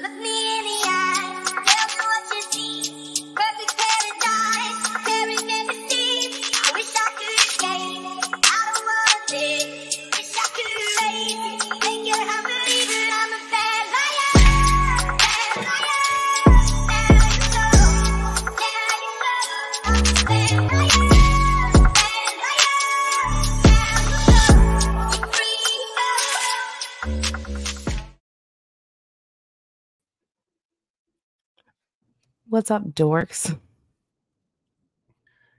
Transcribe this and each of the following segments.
Look me What's up, dorks?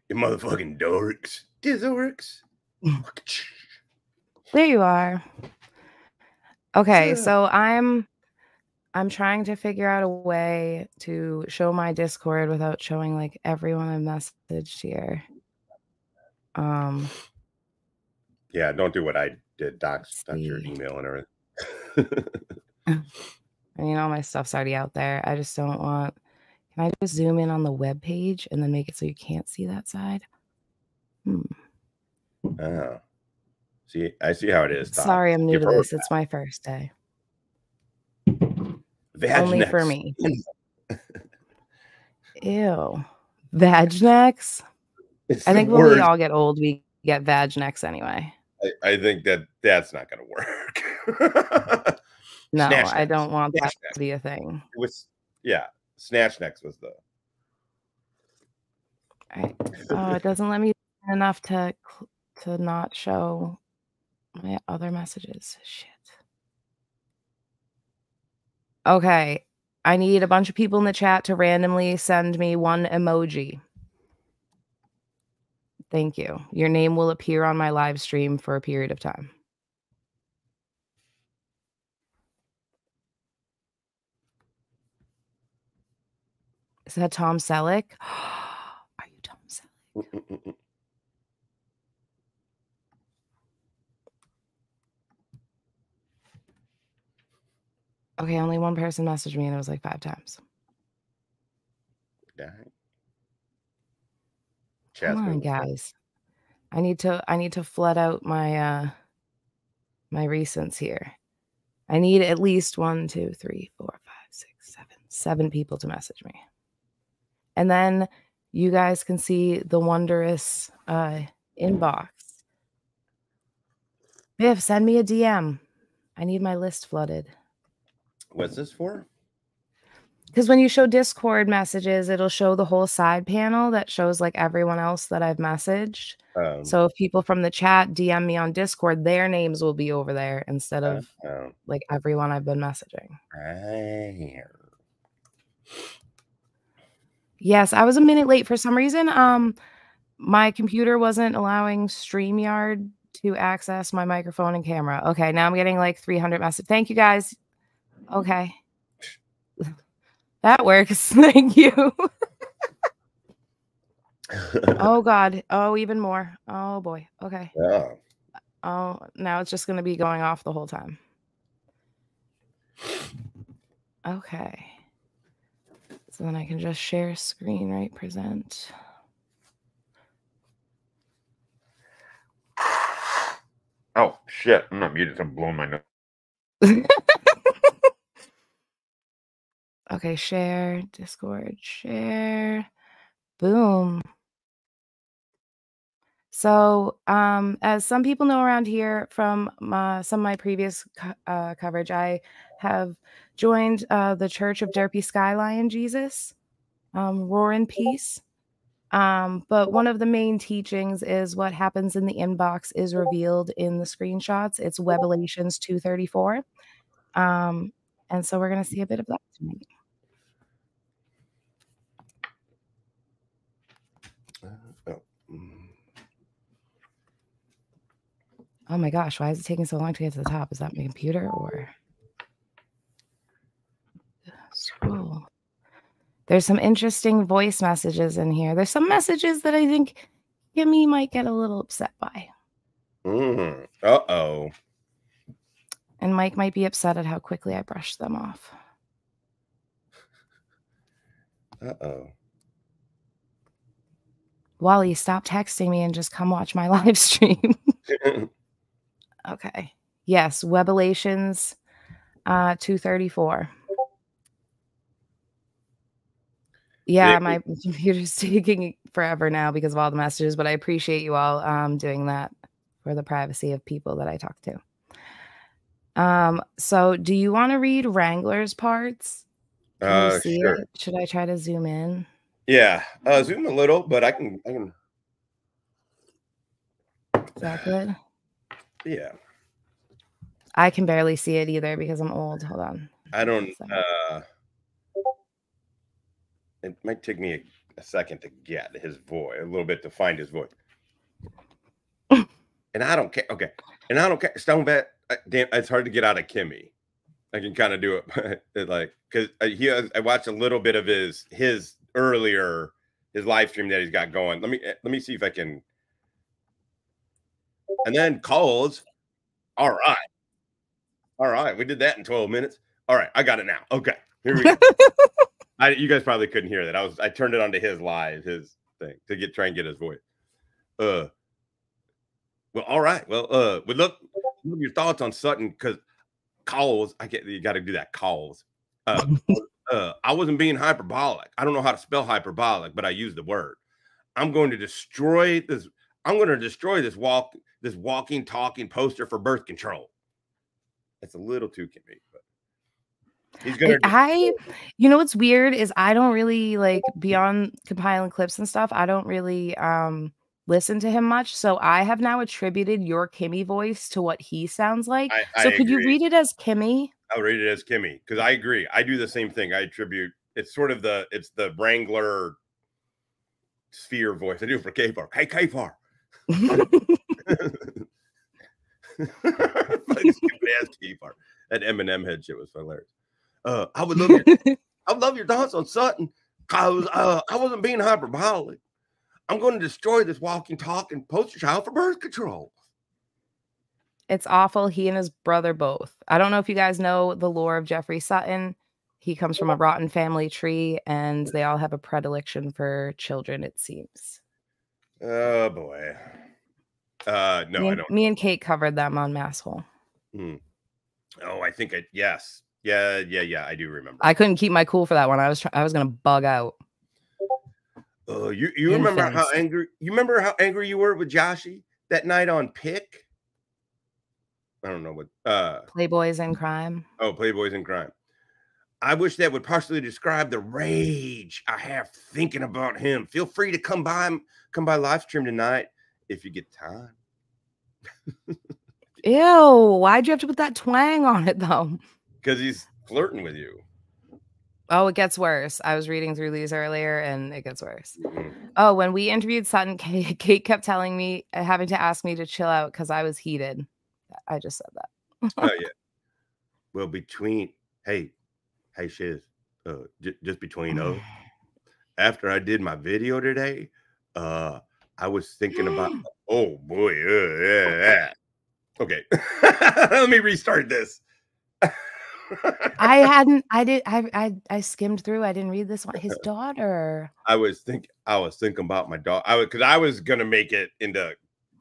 You motherfucking dorks. Dizorks. There you are. Okay, Yeah. so I'm I'm trying to figure out a way to show my Discord without showing like everyone I messaged here. Um, yeah, don't do what I did. Docs, that's your email and everything. I mean, all my stuff's already out there. I just don't want. Can I just zoom in on the web page and then make it so you can't see that side? Hmm. oh. See, I see how it is. Doc. Sorry, I'm new to this. It's my first day. Vag Only for me. Ew. Vag necks? It's I think when we all get old, we get vag necks anyway. I, I think that that's not going to work. No, Snatch I necks. don't want that necks. to be a thing. It was yeah. Snatch next was the Right. Oh, it doesn't let me enough to to not show my other messages. Shit. Okay. I need a bunch of people in the chat to randomly send me one emoji. Thank you. Your name will appear on my live stream for a period of time. Is that Tom Selleck? Are you Tom Selleck? Okay, only one person messaged me and it was like five times. Chat's Come on, guys. I need to I need to flood out my uh my recents here. I need at least one, two, three, four, five, six, seven, seven people to message me. And then you guys can see the wondrous uh inbox. Biff, send me a DM. I need my list flooded. What's this for? Because when you show Discord messages, it'll show the whole side panel that shows like everyone else that I've messaged. Um, So if people from the chat DM me on Discord, their names will be over there instead uh, of oh, like everyone I've been messaging. right. Yes, I was a minute late for some reason. Um my computer wasn't allowing StreamYard to access my microphone and camera. Okay, now I'm getting like 300 messages. Thank you guys. Okay. That works. Thank you. oh god. Oh, even more. Oh boy. Okay. oh. Oh, now it's just going to be going off the whole time. Okay. So then I can just share screen, right? Present. Oh shit! I'm not muted. I'm blowing my nose. Okay, share, Discord, share. Boom. So, um, as some people know around here from my, some of my previous co- uh, coverage, I have joined uh, the Church of Derpy Skyline Jesus, um, Roar in Peace. Um, but one of the main teachings is what happens in the inbox is revealed in the screenshots. It's Revelations 234. Um, and so we're going to see a bit of that tonight. Oh. mm. Oh my gosh, why is it taking so long to get to the top? Is that my computer or scroll? There's some interesting voice messages in here. There's some messages that I think Kimmy might get a little upset by. Mm. Uh oh. And Mike might be upset at how quickly I brushed them off. Uh oh. Wally, stop texting me and just come watch my live stream. okay. Yes, Webilations uh 234. Yeah, Yeah. my computer's taking forever now because of all the messages, but I appreciate you all um, doing that for the privacy of people that I talk to. Um, so do you want to read Wrangler's parts? Can you Uh, see sure. it? Should I try to zoom in? Yeah, uh, zoom a little, but I can, I can. Is that good? Yeah, I can barely see it either because I'm old. Hold on. I don't. So- uh It might take me a, a second to get his voice, a little bit to find his voice. and I don't care. Okay, and I don't care. Stone uh, Damn, it's hard to get out of Kimmy. I can kind of do it, like because he. Has, I watched a little bit of his his earlier his live stream that he's got going. Let me eh, let me see if I can. And then calls. All right. All right. We did that in 12 minutes. All right. I got it now. Okay. Here we go. I, you guys probably couldn't hear that. I was I turned it onto his live, his thing to get try and get his voice. Uh well, all right. Well, uh would love, love your thoughts on Sutton because calls. I get you gotta do that calls. Uh uh I wasn't being hyperbolic. I don't know how to spell hyperbolic, but I used the word. I'm going to destroy this. I'm going to destroy this walk, this walking, talking poster for birth control. It's a little too convenient, he's I- gonna. I, you know what's weird is I don't really like beyond compiling clips and stuff. I don't really um listen to him much. So I have now attributed your Kimmy voice to what he sounds like. I, I so could you read it as Kimmy? I'll read it as Kimmy because I agree. I do the same thing. I attribute. It's sort of the. It's the Wrangler sphere voice. I do it for K-Far. Hey, K-Far. Stupid ass K-Far. That Eminem head shit was hilarious. Uh, I would love your, I would love your thoughts on Sutton. Cause uh, I wasn't being hyperbolic. I'm going to destroy this walking, talking poster child for birth control. It's awful. He and his brother both. I don't know if you guys know the lore of Jeffrey Sutton. He comes from a rotten family tree, and they all have a predilection for children, it seems. Oh boy. Uh, no, me, I don't. me and Kate covered them on Masshole. Oh, I think I yes. Yeah, yeah, yeah. I do remember. I couldn't keep my cool for that one. I was try- I was gonna bug out. Oh, you you remember how angry you remember how angry you were with Joshy that night on Pick? I don't know what uh Playboys in crime. oh Playboys in Crime. I wish that would partially describe the rage I have thinking about him. Feel free to come by come by live stream tonight if you get time. Ew! Why'd you have to put that twang on it though? Because he's flirting with you. Oh, it gets worse. I was reading through these earlier, and it gets worse. Mhm. Oh, when we interviewed Sutton, Kate, kept telling me, uh, having to ask me to chill out because I was heated. I just said that. Oh yeah. Well, between hey, hey Shiz, uh, just between us, after I did my video today, uh, I was thinking about. Oh boy, uh, yeah, yeah. Okay, let me restart this. I hadn't. I did. I, I I skimmed through. I didn't read this one. His daughter. I was think I was thinking about my dog. I was because I was gonna make it into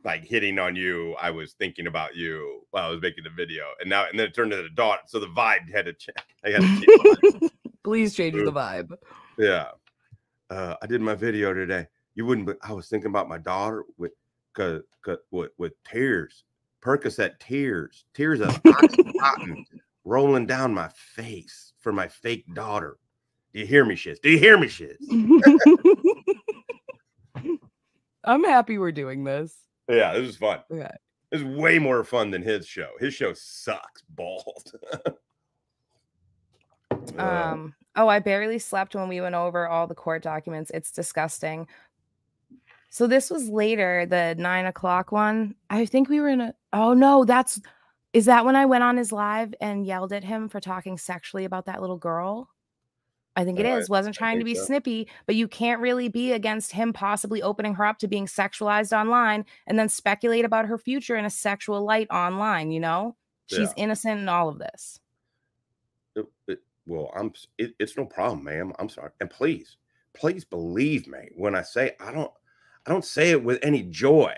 like hitting on you. I was thinking about you while I was making the video, and now and then it turned into the daughter. So the vibe had to change. I had to change. the. Please change the vibe. Yeah. Uh, I did my video today. You wouldn't, but I was thinking about my daughter with, cause, 'cause- with, with tears, Percocet tears, tears of cotton rolling down my face for my fake daughter. Do you hear me, shiz? Do you hear me, shiz? I'm happy we're doing this. Yeah, this is fun. Okay. Is way more fun than his show. His show sucks balls. Uh, Um. Oh, I barely slept when we went over all the court documents. It's disgusting. So this was later, the nine o'clock one. I think we were in a. Oh no, that's. Is that when I went on his live and yelled at him for talking sexually about that little girl? I think it Uh, is. Wasn't trying to be so. snippy, but you can't really be against him possibly opening her up to being sexualized online and then speculate about her future in a sexual light online. You know, she's innocent in all of this. it- it- well, I'm. It, it's no problem, ma'am. I'm sorry, and please, please believe me when I say I don't. I don't say it with any joy.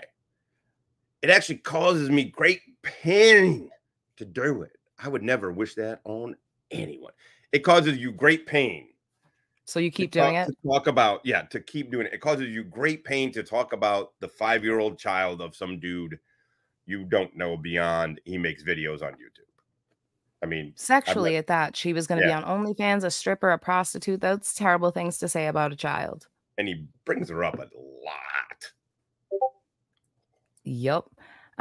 It actually causes me great pain to do it. I would never wish that on anyone. It causes you great pain So you keep doing talk, it? to talk about yeah to keep doing it. It causes you great pain to talk about the five year old child of some dude you don't know beyond he makes videos on YouTube. I mean, Sexually at that. She was going to Yeah. be on OnlyFans, a stripper, a prostitute. That's terrible things to say about a child. and he brings her up a lot. Yup.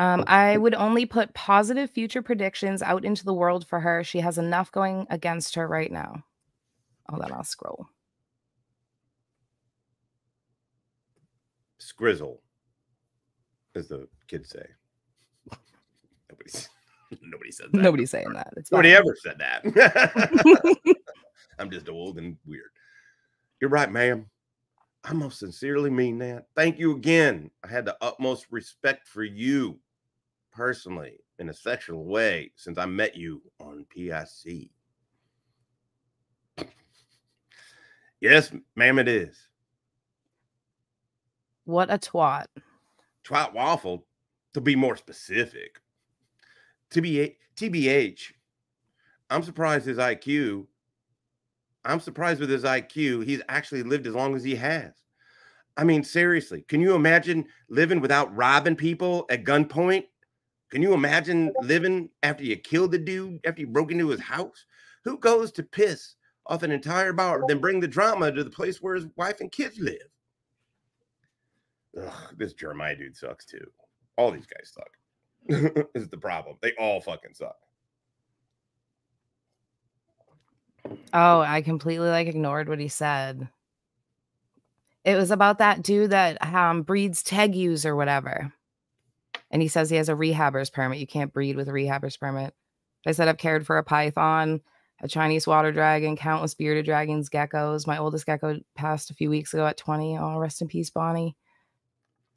Um, I would only put positive future predictions out into the world for her. She has enough going against her right now. Hold on, I'll scroll. Scrizzle, as the kids say. Nobody's nobody said that. Nobody's saying that. It's Nobody fine. ever said that. I'm just old and weird. You're right, ma'am. I most sincerely mean that. Thank you again. I had the utmost respect for you personally in a sexual way since I met you on PIC. Yes, ma'am, it is. What a twat. Twat waffle, to be more specific. TBH, TBH, I'm surprised his IQ. I'm surprised with his IQ. He's actually lived as long as he has. I mean, seriously, can you imagine living without robbing people at gunpoint? Can you imagine living after you killed the dude, after you broke into his house? Who goes to piss off an entire bar, then bring the drama to the place where his wife and kids live? Ugh, this Jeremiah dude sucks too. All these guys suck. is the problem. They all fucking suck. Oh, I completely like ignored what he said. It was about that dude that um breeds tegus or whatever. And he says he has a rehabber's permit. You can't breed with a rehabber's permit. I said I've cared for a python, a Chinese water dragon, countless bearded dragons, geckos. My oldest gecko passed a few weeks ago at 20. Oh, rest in peace, Bonnie.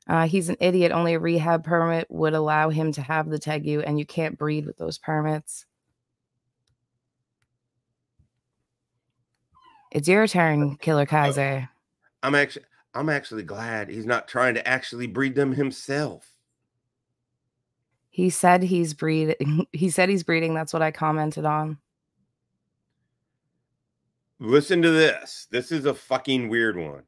Uh, he's an idiot. Only a rehab permit would allow him to have the tegu, and you can't breed with those permits. It's your turn, Killer Kaiser. I'm actually I'm actually glad he's not trying to actually breed them himself. He said he's breeding. He said he's breeding. That's what I commented on. Listen to this. This is a fucking weird one.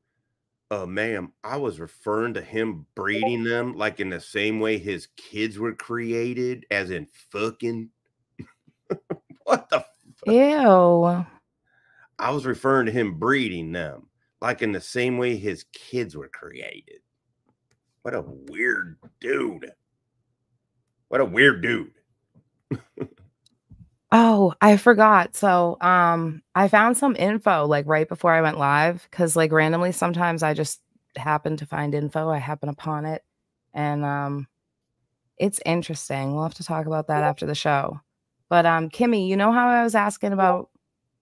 Uh, ma'am, I was referring to him breeding them like in the same way his kids were created, as in fucking. what the? Ew. I was referring to him breeding them like in the same way his kids were created. What a weird dude. What a weird dude. Oh, I forgot. So, um, I found some info like right before I went live because like randomly sometimes I just happen to find info. I happen upon it, and um, it's interesting. We'll have to talk about that after the show. But um, Kimmy, you know how I was asking about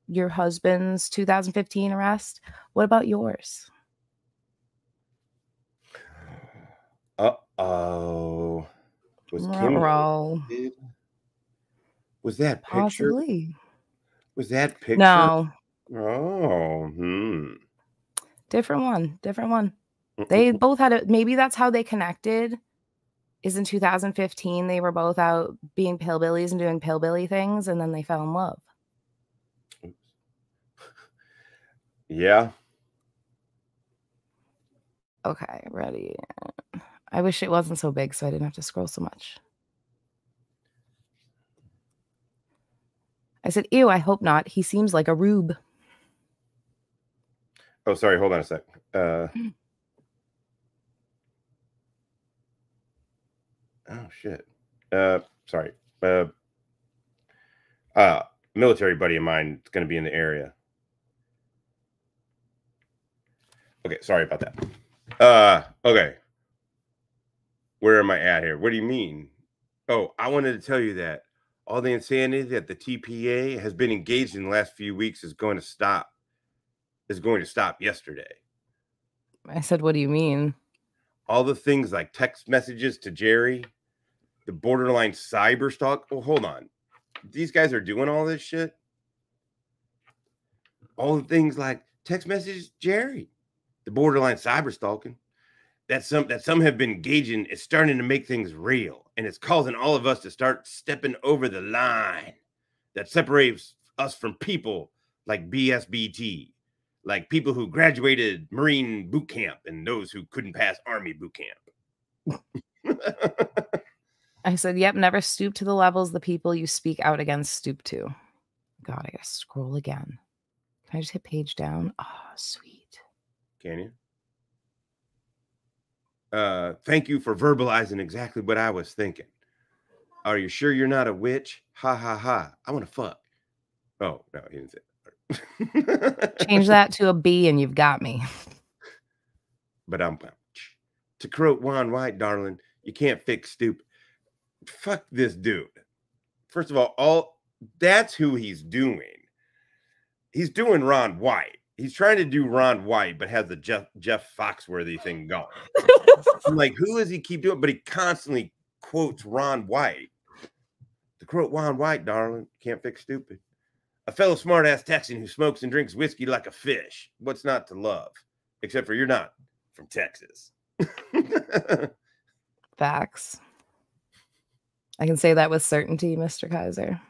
your husband's 2015 arrest? What about yours? Uh oh. Was Kim Ruh-roh. Was that picture? Possibly. Was that picture? No, Oh, hmm. different one. Different one. They both had it. Maybe that's how they connected. Is in 2015 they were both out being pillbillies and doing pillbilly things, and then they fell in love. Yeah. Okay, ready. I wish it wasn't so big, so I didn't have to scroll so much. I said, "Ew, I hope not. He seems like a rube." Oh, sorry. Hold on a sec. Uh, oh shit. Uh, sorry. Uh, uh, military buddy of mine is going to be in the area. Okay, sorry about that. Uh, okay. Where am I at here? What do you mean? Oh, I wanted to tell you that all the insanity that the TPA has been engaged in the last few weeks is going to stop. Is going to stop yesterday. I said, "What do you mean?" all the things like text messages to Jerry, the borderline cyber stalk. Well, hold on. These guys are doing all this shit. All the things like text messages, Jerry, the borderline cyber stalking. That some that some have been engaging is starting to make things real, and it's causing all of us to start stepping over the line that separates us from people like BSBT, like people who graduated Marine boot camp and those who couldn't pass Army boot camp. I said, Yep, never stoop to the levels the people you speak out against stoop to. God, I gotta scroll again. Can I just hit page down? Oh, sweet. Can you? Uh, thank you for verbalizing exactly what I was thinking. Are you sure you're not a witch? Ha ha ha. I want to fuck. Oh, no, he didn't say that. Change that to a B and you've got me. But I'm to quote Ron White, darling, you can't fix stupid. Fuck this dude. First of all, all that's who he's doing. He's doing Ron White. He's trying to do Ron White, but has the Jeff Jeff Foxworthy thing going. I'm like, who does he keep doing? But he constantly quotes Ron White. To quote Ron White, darling, can't fix stupid. A fellow smartass Texan who smokes and drinks whiskey like a fish. What's not to love? Except for you're not from Texas. Facts. I can say that with certainty, Mr. Kaiser.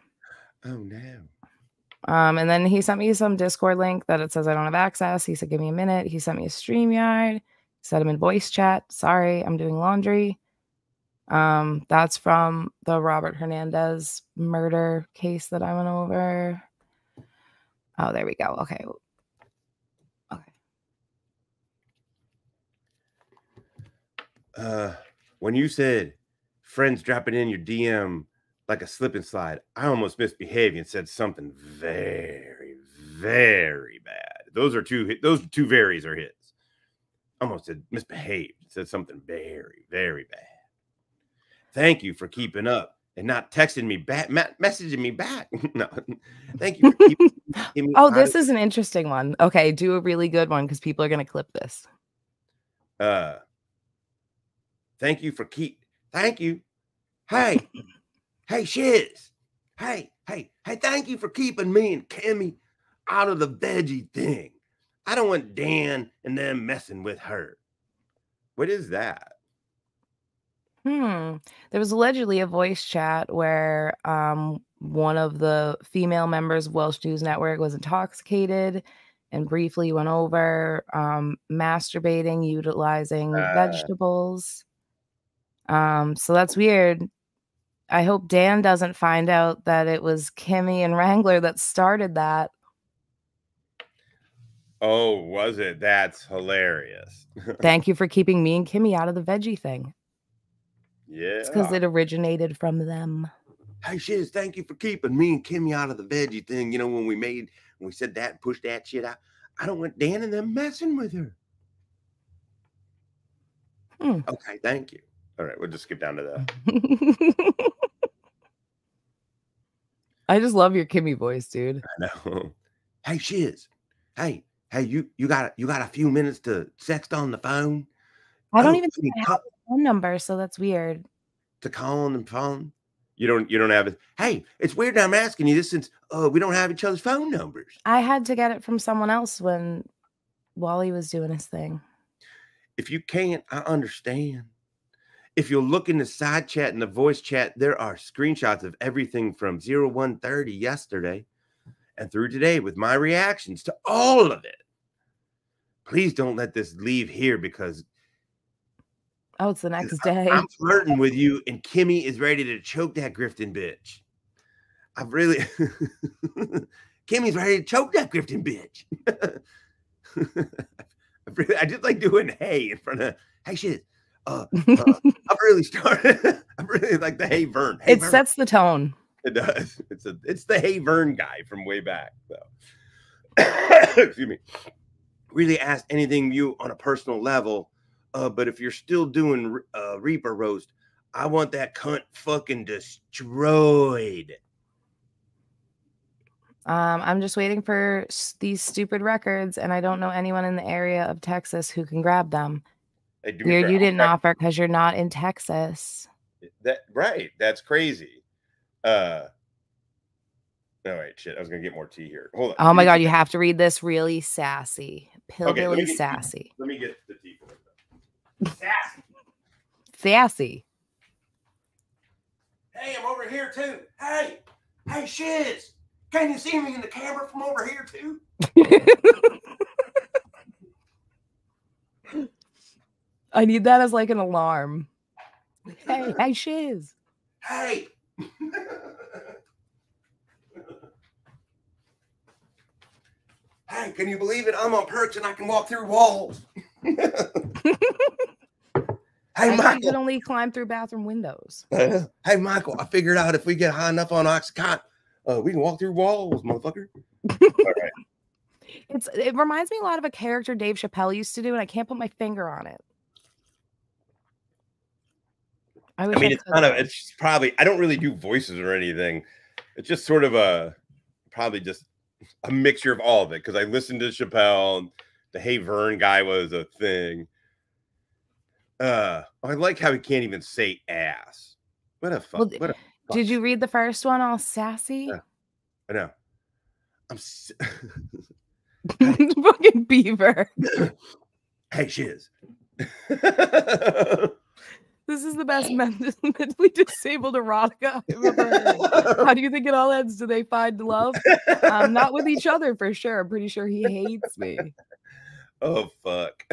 oh no. Um, and then he sent me some Discord link that it says I don't have access. He said, give me a minute. He sent me a StreamYard. He said I'm in voice chat. Sorry, I'm doing laundry. Um, that's from the Robert Hernandez murder case that I went over. Oh, there we go. Okay. Okay. Uh, when you said friends dropping in your DM like a slip and slide, I almost misbehaved and said something very, very bad. Those are two. hit- Those two varies are hits. Almost said misbehaved. Said something very, very bad. Thank you for keeping up and not texting me back, ma- messaging me back. no, thank you for keeping. keeping Oh, this is an interesting one. Okay, do a really good one because people are gonna clip this. uh thank you for keep thank you hey hey shiz hey hey hey thank you for keeping me and Kimmy out of the veggie thing i don't want dan and them messing with her what is that Hmm. There was allegedly a voice chat where um one of the female members of Welsh News Network was intoxicated and briefly went over um masturbating utilizing Uh. vegetables. Um so that's weird. I hope Dan doesn't find out that it was Kimmy and Wrangler that started that. oh was it that's hilarious Thank you for keeping me and Kimmy out of the veggie thing. yeah It's because it originated from them. hey shiz thank you for keeping me and kimmy out of the veggie thing you know when we made when we said that and pushed that shit out i don't want dan and them messing with her Hmm. Okay, thank you. All right, we'll just skip down to that. I just love your Kimmy voice, dude. I know. Hey, Shiz. Hey, hey, you you got you got a few minutes to sext on the phone? I don't Oh, even mean, think I have a phone number, so that's weird. to call on the phone. You don't you don't have it. Hey, it's weird I'm asking you this since uh we don't have each other's phone numbers. I had to get it from someone else when Wally was doing his thing. If you can't, I understand. If you'll look in the side chat and the voice chat, there are screenshots of everything from 0130 yesterday and through today with my reactions to all of it. Please don't let this leave here because Oh, it's the next I- day. I'm flirting with you, and Kimmy is ready to choke that Grifton bitch. I've really, Kimmy's ready to choke that Grifton bitch. I, really, I just like doing hey in front of hey shit. Uh, uh, I've really started. I'm really like the hey Vern. Hey it Vern. sets the tone. It does. It's a it's the Hey Vern guy from way back. So excuse me. Really ask anything you on a personal level. Uh, but if you're still doing uh, Reaper roast, I want that cunt fucking destroyed. Um, I'm just waiting for these stupid records, and I don't know anyone in the area of Texas who can grab them. Hey, do me Weird, you didn't check- offer because you're not in Texas. that right. That's crazy. Uh no wait, shit. I was gonna get more tea here. Hold on. Oh my god, you have to read this really sassy, let me pillbilly get- sassy, Let me get the tea for it. Sassy. sassy. Hey, I'm over here too. Hey, hey, shiz. Can you see me in the camera from over here too? I need that as like an alarm. Hey, hey, shiz. Hey. hey, can you believe it? I'm on perch and I can walk through walls. hey, I thought you Michael. could only climb through bathroom windows. hey, Michael. I figured out if we get high enough on Oxycontin, uh, we can walk through walls, motherfucker. All right. It's it reminds me a lot of a character Dave Chappelle used to do, and I can't put my finger on it. I, I mean, it's kind of it's probably I don't really do voices or anything. It's just sort of a probably just a mixture of all of it because I listened to Chappelle. And the Hey Vern guy was a thing. Uh, I like how he can't even say ass. What a fuck! Well, what a fuck. Did you read the first one all sassy? Yeah. I know. I'm. Fucking beaver. hey, shiz. This is the best mentally disabled erotica I've ever heard. How do you think it all ends? Do they find love? Um, not with each other for sure. I'm pretty sure he hates me. oh fuck.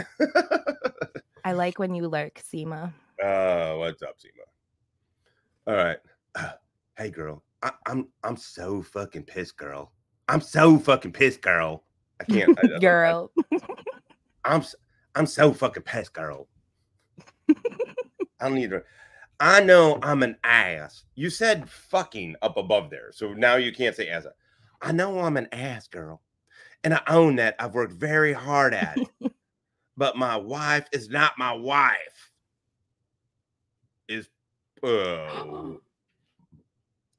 I like when you lurk, Seema. Uh, what's up, Seema? All right. Hey, girl. I, I'm I'm so fucking pissed, girl. I'm so fucking pissed, girl. I can't. I- I- Girl. I'm s- I'm so fucking pissed, girl. I don't need to. I know I'm an ass. You said fucking up above there, so now you can't say ass. I know I'm an ass, girl, and I own that. I've worked very hard at it, but my wife is not my wife. Is uh,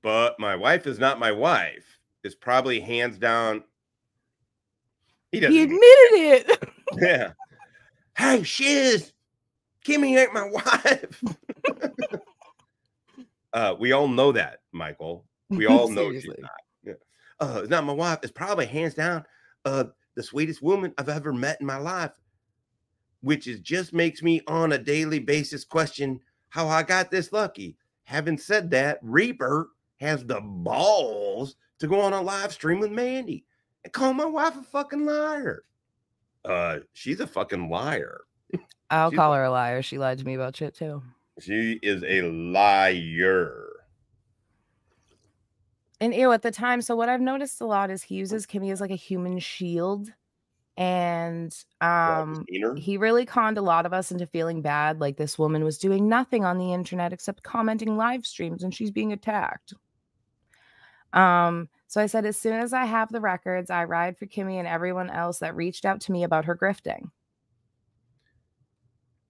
but my wife is not my wife. Is probably hands down. He he admitted it. yeah. Hey, shiz. Kimmy ain't my wife. uh, we all know that, Michael. We all know she's not. Yeah. Uh, it's not my wife. It's probably hands down uh the sweetest woman I've ever met in my life. Which is just makes me on a daily basis question how I got this lucky. Having said that, Reaper has the balls to go on a live stream with Mandy and call my wife a fucking liar. Uh, she's a fucking liar. I'll She's- call her a liar. She lied to me about shit too. She is a liar. And ew, at the time, so what I've noticed a lot is he uses Kimmy as like a human shield. And um you seen he really conned a lot of us into feeling bad like this woman was doing nothing on the internet except commenting live streams and she's being attacked um so i said as soon as i have the records i ride for kimmy and everyone else that reached out to me about her grifting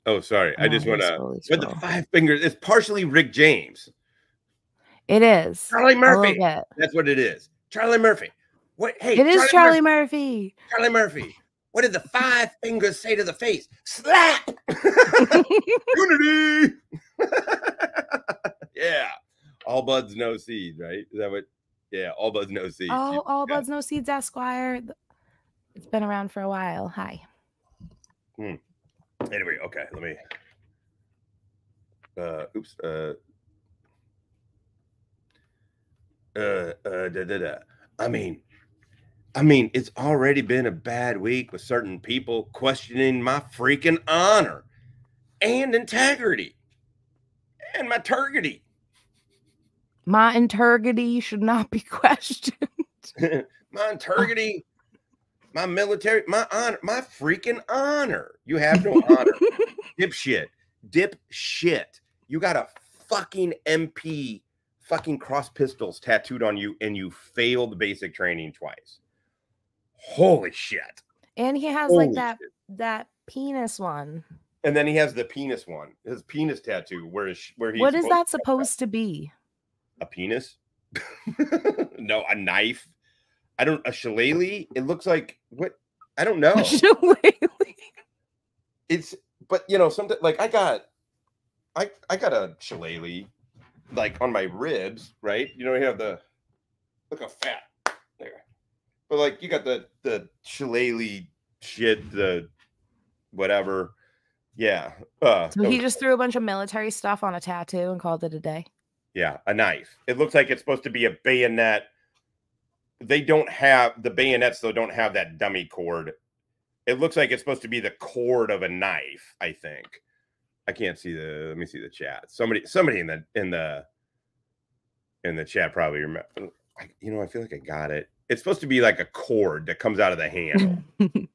Oh, sorry. I just want to. With the five fingers, it's partially Rick James. it is Charlie Murphy. That's what it is. Charlie Murphy. What? Hey, it is charlie Murphy. murphy Charlie Murphy. What did the five fingers say to the face? Slap. Unity. yeah. All buds, no seeds, right? Is that what? Yeah. All buds, no seeds. all, all yeah. buds no seeds esquire it's been around for a while hi hmm. Anyway, okay. Let me. Uh, oops. Uh. Uh, uh, da, da, da. I mean, I mean, it's already been a bad week with certain people questioning my freaking honor and integrity and my turgity. my integrity should not be questioned my integrity, my military, my honor, my freaking honor. You have no honor. Dipshit. Dipshit. You got a fucking MP fucking cross pistols tattooed on you and you failed basic training twice. Holy shit. and he has like that shit. that penis one And then he has the penis one, his penis tattoo, where is where he's what is that to- supposed to be a penis? no, a knife. I don't a shillelagh. It looks like what I don't know. it's but you know something like I got I I got a shillelagh like on my ribs, right? You know, you have the look how fat there, but like you got the the shillelagh shit, the whatever. Yeah. Uh, so he just threw a bunch of military stuff on a tattoo and called it a day yeah, a knife. It looks like it's supposed to be a bayonet. They don't have the bayonets, though, don't have that dummy cord. It looks like it's supposed to be the cord of a knife, I think. I can't see the. Let me see the chat. Somebody, somebody in the in the in the chat probably remember. I, you know, I feel like I got it. It's supposed to be like a cord that comes out of the handle.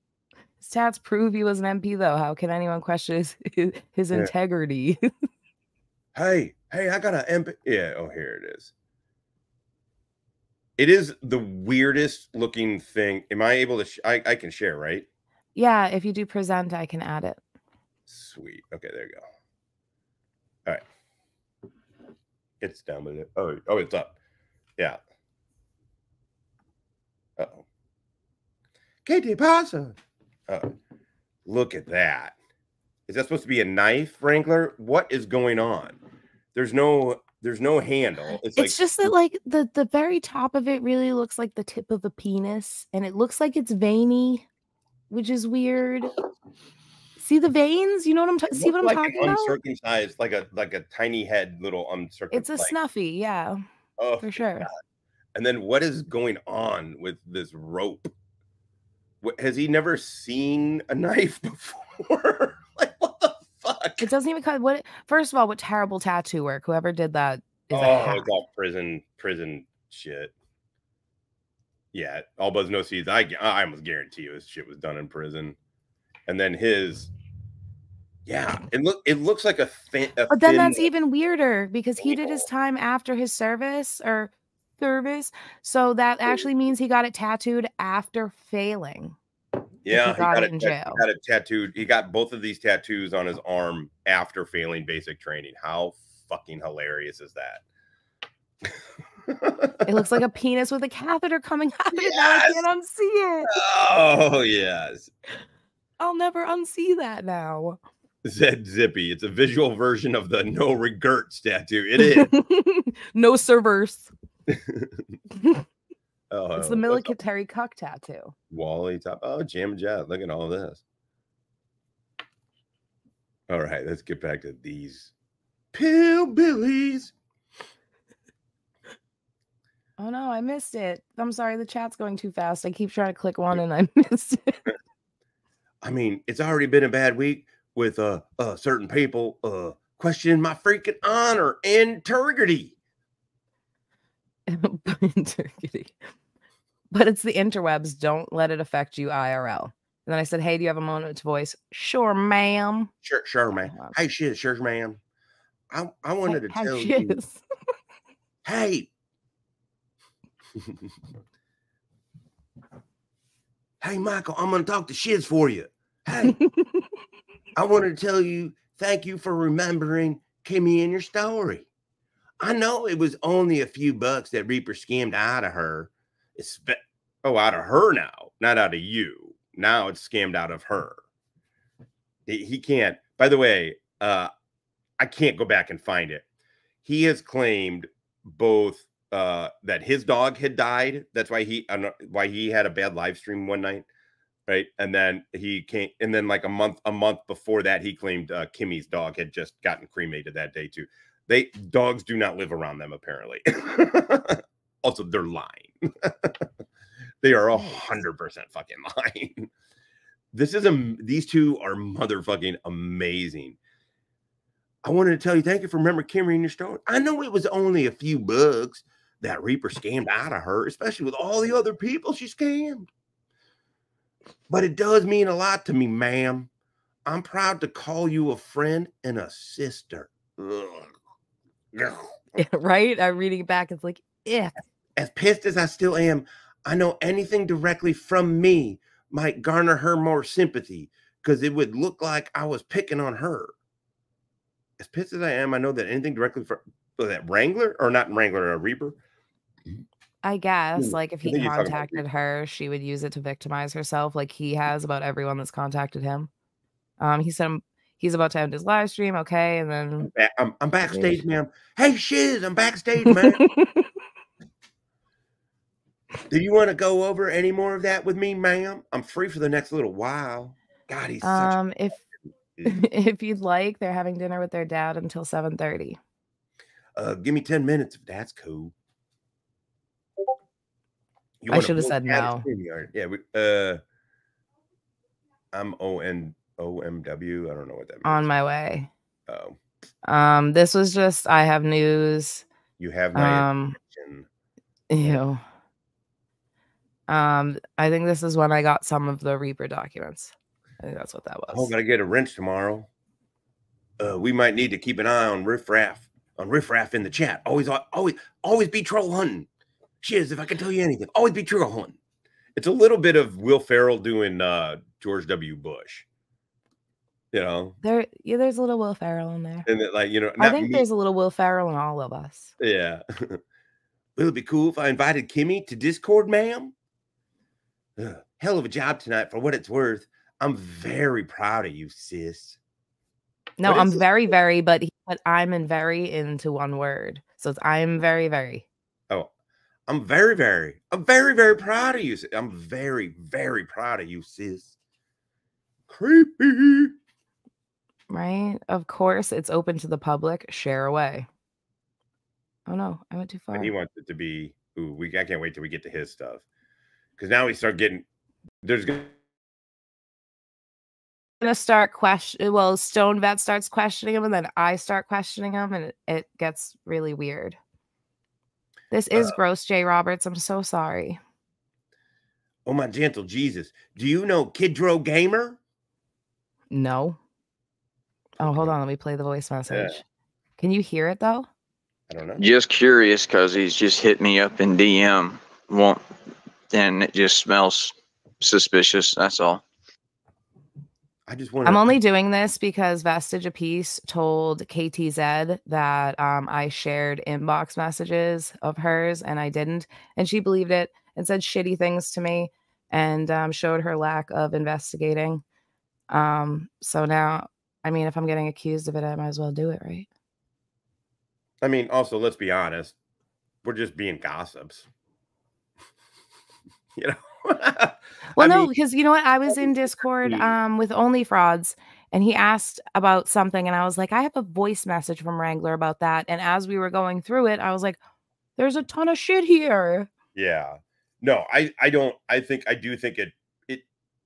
Stats prove he was an MP, though. How can anyone question his his, his Yeah. integrity? hey, hey, I got an MP. Yeah. Oh, here it is. It is the weirdest looking thing. Am I able to? Sh- I I can share, right? yeah, if you do present, I can add it. Sweet. Okay, there you go. All right. It's down with it. Oh, oh, it's up. Yeah. Uh oh. Katie Pasa. Oh, look at that. Is that supposed to be a knife, Wrangler? What is going on? There's no there's no handle. It's, It's, like just that, like the the very top of it really looks like the tip of a penis, and it looks like it's veiny, which is weird. See the veins? You know what I'm talking? See what I'm like talking about? uncircumcised, like a like a tiny head little uncircumcised. It's a snuffy, yeah, oh, for sure. And then what is going on with this rope? What, has he never seen a knife before? Like what the fuck? It doesn't even cut. What? First of all, what terrible tattoo work? Whoever did that is a oh, hack. it's all prison prison shit. Yeah, all buzz no seeds. I I almost guarantee you this shit was done in prison. And then his, yeah, it look it looks like a thin. A But then that's even weirder because he did his time after his service or service. So that actually means he got it tattooed after failing. Yeah, he got it a in tat- jail. He got it tattooed. He got both of these tattoos on his arm after failing basic training. How fucking hilarious is that? It looks like a penis with a catheter coming out of it. Now I Yes. can't unsee it. oh yes, I'll never unsee that now. Zed Zippy. It's a visual version of the no regrets tattoo. It is. no servers. Oh, It's the military cuck tattoo. Wally top. Oh, Jam Jet. Look at all this. All right, let's get back to these pillbillies. Oh no, I missed it. I'm sorry, the chat's going too fast. I keep trying to click one and I missed it. I mean, it's already been a bad week with uh, uh certain people uh questioning my freaking honor and integrity. Integrity. But it's the interwebs. Don't let it affect you IRL. And then I said, Hey, do you have a moment to voice? Sure, ma'am. Sure, sure, man. Wow. Uh, hey, shit, sure, man. I I wanted to Hey, tell you. Hey. hey, Michael, I'm going to talk to Shiz for you. Hey, I wanted to tell you thank you for remembering Kimmy in your story. I know it was only a few bucks that Reaper scammed out of her. It's, oh, out of her now, not out of you. Now it's scammed out of her. He, can't, by the way, uh, I can't go back and find it. He has claimed both uh that his dog had died that's why he why he had a bad live stream one night right and then he came and then like a month a month before that he claimed uh kimmy's dog had just gotten cremated that day too they dogs do not live around them apparently also they're lying they are a hundred percent fucking lying this is a these two are motherfucking amazing I wanted to tell you, thank you for remembering Kimmy in your story. I know it was only a few bucks that Reaper scammed out of her, especially with all the other people she scammed. But it does mean a lot to me, ma'am. I'm proud to call you a friend and a sister. Ugh. right? I'm reading it back. It's like, yeah. As pissed as I still am, I know anything directly from me might garner her more sympathy because it would look like I was picking on her. As pissed as I am, I know that anything directly from that Wrangler or not Wrangler, a Reaper. I guess Hmm, like if he think you're talking about contacted her, she would use it to victimize herself, like he has about everyone that's contacted him. Um, he said he's about to end his live stream, okay, and then I'm, I'm backstage, ma'am. Hey, shiz, I'm backstage, man. Do you want to go over any more of that with me, ma'am? I'm free for the next little while. God, he's such um, if if you'd like, they're having dinner with their dad until seven thirty. Uh, give me 10 minutes if that's cool. You I should have said no. Yeah, we, uh, I'm O N O M W. I don't know what that means. On my way. Oh, Um, this was just I have news. you have my Um, attention. ew. Um, I think this is when I got some of the Reaper documents. I think that's what that was. gotta get a wrench tomorrow. Uh, we might need to keep an eye on riffraff on riffraff in the chat. Always, always, always be troll hunting. Shiz, if I can tell you anything, always be troll hunting. It's a little bit of Will Ferrell doing uh, George W. Bush. You know, There, yeah, there's a little Will Ferrell in there. and like you know, I think me- there's a little Will Ferrell in all of us. Yeah. Will it be cool if I invited Kimmy to Discord, ma'am? Ugh, hell of a job tonight for what it's worth. I'm very proud of you, sis. No, I'm is this very, very, but he put I'm in very into one word. So it's I'm oh. very, very. Oh, I'm very, very, I'm very, very proud of you. sis. I'm very, very proud of you, sis. Creepy. Right? Of course, it's open to the public. Share away. Oh no, I went too far. And he wants it to be. Ooh, we. I can't wait till we get to his stuff, because now we start getting. There's gonna gonna start question well stone vet starts questioning him and then i start questioning him and it, it gets really weird this is Uh, gross jay roberts i'm so sorry Oh my gentle Jesus! Do you know Kidro Gamer? no oh hold on let me play the voice message can you hear it though I don't know. Just curious because he's just hit me up in DM. Won't, and it just smells suspicious. That's all. I just want. i'm only doing this because vestige of peace told ktz that um, i shared inbox messages of hers and i didn't and she believed it and said shitty things to me and um, showed her lack of investigating um, so now i mean if i'm getting accused of it i might as well do it right I mean, also, let's be honest. We're just being gossips. you know. Well, I no, because you know what? I was in Discord Mm. um with Only Frauds and he asked about something and I was like, I have a voice message from Wrangler about that. And as we were going through it, I was like, there's a ton of shit here. Yeah. No, I I don't. I think I do think it it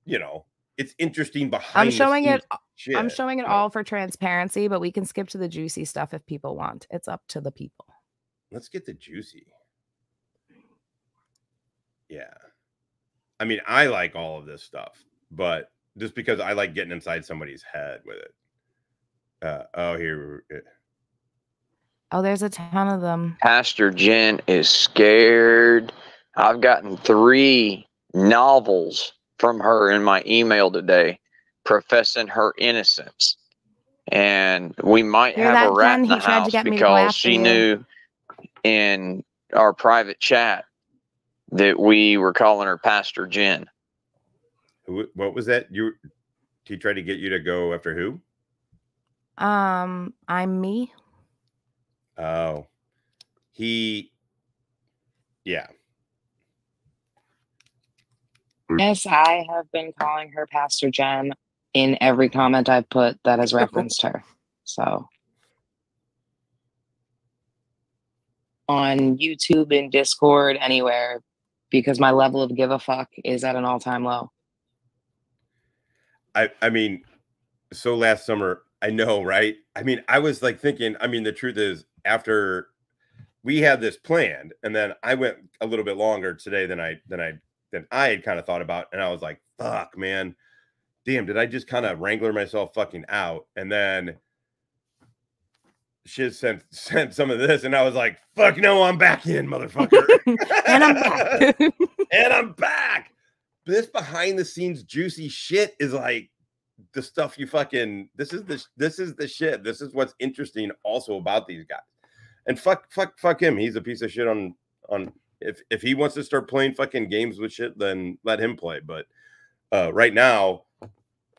you know it's interesting behind. I'm showing it shit, I'm showing it all for transparency, but we can skip to the juicy stuff if people want. It's up to the people. Let's get the juicy. Yeah. I mean, I like all of this stuff, but just because I like getting inside somebody's head with it. Uh, oh, here. uh, Oh, there's a ton of them. Pastor Jen is scared. I've gotten three novels from her in my email today professing her innocence. And we might Hear have a that, rat Jen? in the He tried to house get me to go because she you. knew in our private chat that we were calling her Pastor Jen. Who? What was that? You? He tried to get you to go after who? Um, I'm me. Oh, he. Yeah. Yes, I have been calling her Pastor Jen in every comment I've put that has referenced her. So on YouTube and Discord, anywhere, because my level of give a fuck is at an all time low. I I mean, so last summer, I know, right? I mean, I was like thinking, I mean, the truth is after we had this planned and then I went a little bit longer today than I than I than I had kind of thought about and I was like, fuck, man. Damn, did I just kind of wrangler myself fucking out? And then she sent sent some of this and I was like, fuck no, I'm back in, motherfucker. and I'm back. and I'm back. This behind the scenes juicy shit is like the stuff you fucking this is the this is the shit. This is what's interesting also about these guys. And fuck fuck fuck him. He's a piece of shit on on if if he wants to start playing fucking games with shit, then let him play. But uh right now,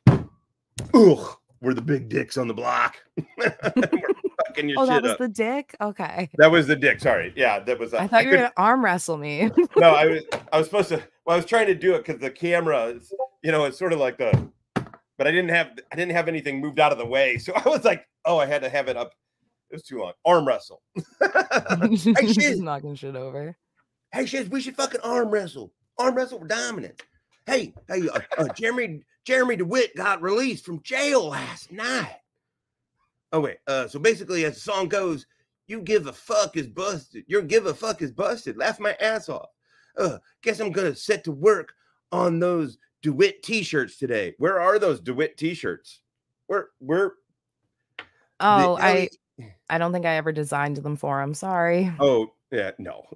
ugh, we're the big dicks on the block. we're fucking your oh, that was up. the dick? Okay. that was the dick. Sorry. Yeah, that was I thought you were gonna arm wrestle me. no, I was I was supposed to. Well, I was trying to do it because the camera, is, you know, it's sort of like the, but I didn't have I didn't have anything moved out of the way, so I was like, oh, I had to have it up. It was too long. Arm wrestle. hey, shit. knocking shit over. hey, shiz, we should fucking arm wrestle. Arm wrestle for dominance. Hey, hey, uh, uh, Jeremy Jeremy DeWitt got released from jail last night. Oh wait. Uh, so basically, as the song goes, you give a fuck is busted. Your give a fuck is busted. Laugh my ass off. Uh, guess I'm gonna set to work on those DeWitt t-shirts today. Where are those DeWitt t-shirts? Where where? the Oh, I I don't think I ever designed them for him. Sorry. Oh yeah, no.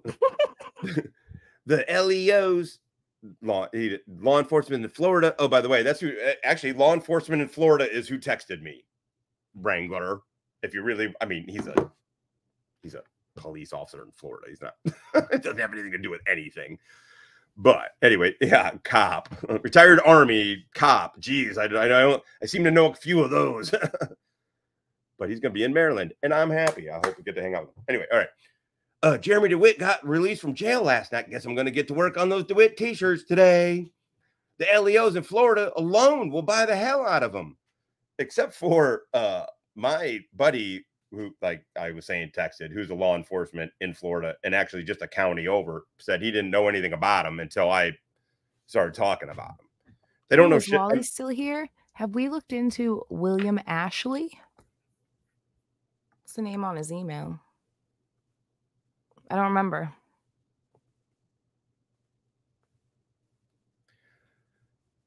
the LEOs, law law enforcement in Florida. Oh, by the way, that's who. Actually, law enforcement in Florida is who texted me, Wrangler. If you really, I mean, he's a he's a police officer in Florida. He's not. it doesn't have anything to do with anything. But anyway, yeah, cop, retired army cop. Jeez, I, I don't. I seem to know a few of those. but he's going to be in Maryland, and I'm happy. I hope we get to hang out with him. Anyway, all right. Uh, Jeremy DeWitt got released from jail last night. Guess I'm going to get to work on those DeWitt t-shirts today. The LEOs in Florida alone will buy the hell out of them, except for uh, my buddy who, like I was saying, texted, who's a law enforcement in Florida and actually just a county over, said he didn't know anything about him until I started talking about them. They don't know Is shit. Wally still here? Have we looked into William Ashley? What's the name on his email? I don't remember.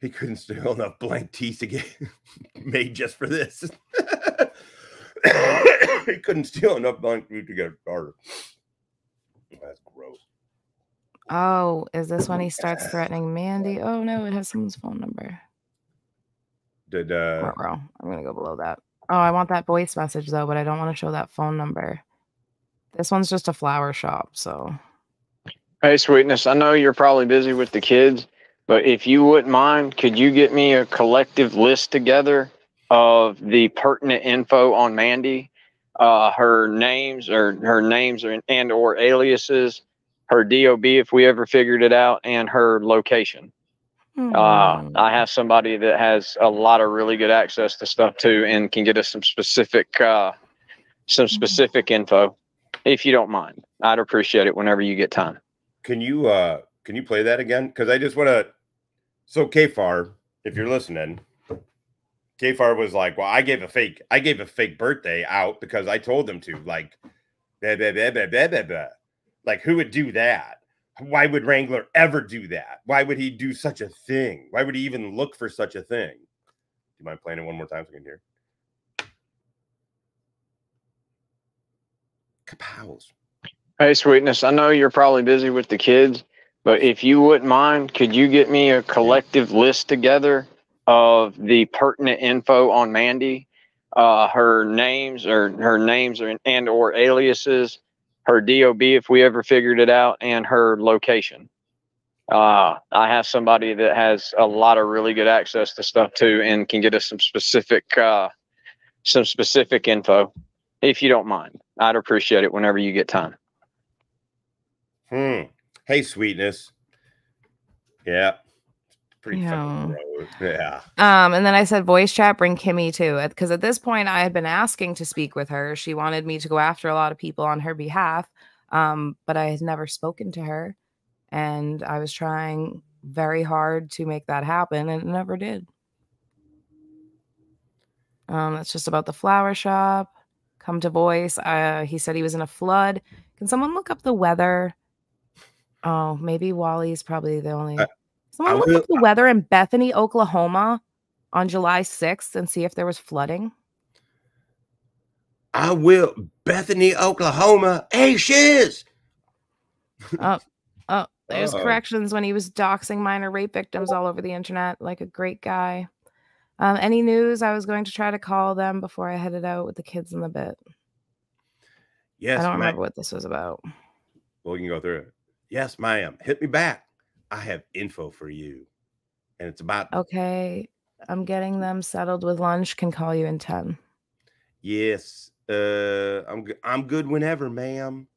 He couldn't steal enough blank teeth to get made just for this. he couldn't steal enough blank teeth to get started. That's gross. Oh, is this when he starts threatening Mandy? Oh no, it has someone's phone number. Did uh Ruh-roh. I'm gonna go below that. Oh, I want that voice message though, but I don't want to show that phone number. This one's just a flower shop, so Hey, sweetness. I know you're probably busy with the kids, but if you wouldn't mind, could you get me a collective list together of the pertinent info on Mandy, uh, her names or her names or, and or aliases, her DOB if we ever figured it out, and her location. Uh, Hmm. I have somebody that has a lot of really good access to stuff too, and can get us some specific, uh, some specific info, if you don't mind. I'd appreciate it whenever you get time. can you uh can you play that again? Because I just want to so Kfar, if you're listening, Kfar was like, Well, I gave a fake, I gave a fake birthday out because I told them to, like, blah, blah, blah, blah, blah, blah, blah. like who would do that? Why would Wrangler ever do that? Why would he do such a thing? Why would he even look for such a thing? Do you mind playing it one more time so I can hear? Kapows. Hey, sweetness. I know you're probably busy with the kids, but if you wouldn't mind, could you get me a collective list together of the pertinent info on Mandy, uh, her names or her names or, and or aliases, her DOB if we ever figured it out, and her location. Uh, I have somebody that has a lot of really good access to stuff too, and can get us some specific, uh, some specific info, if you don't mind. I'd appreciate it whenever you get time. Hmm. Hey, sweetness. Yeah. Pretty Yeah. Yeah. Um, and then I said voice chat, bring Kimmy too, because at this point I had been asking to speak with her. She wanted me to go after a lot of people on her behalf, um, but I had never spoken to her, and I was trying very hard to make that happen, and it never did. Um, that's just about the flower shop. Come to voice. Uh, he said he was in a flood. Can someone look up the weather? Oh, maybe Wally's probably the only. I- Someone I look will- up the weather in Bethany, Oklahoma on July 6th and see if there was flooding. I will. Bethany, Oklahoma. Hey, shiz. Oh, oh, there's Uh-oh. corrections when he was doxing minor rape victims all over the internet, like a great guy. Um, any news? I was going to try to call them before I headed out with the kids in the bit. Yes, I don't ma'am. remember what this was about. Well, we can go through it. Yes, ma'am. Hit me back. I have info for you. And it's about, Okay, I'm getting them settled with lunch. Can call you in 10. yes. Uh, I'm, I'm good whenever, ma'am.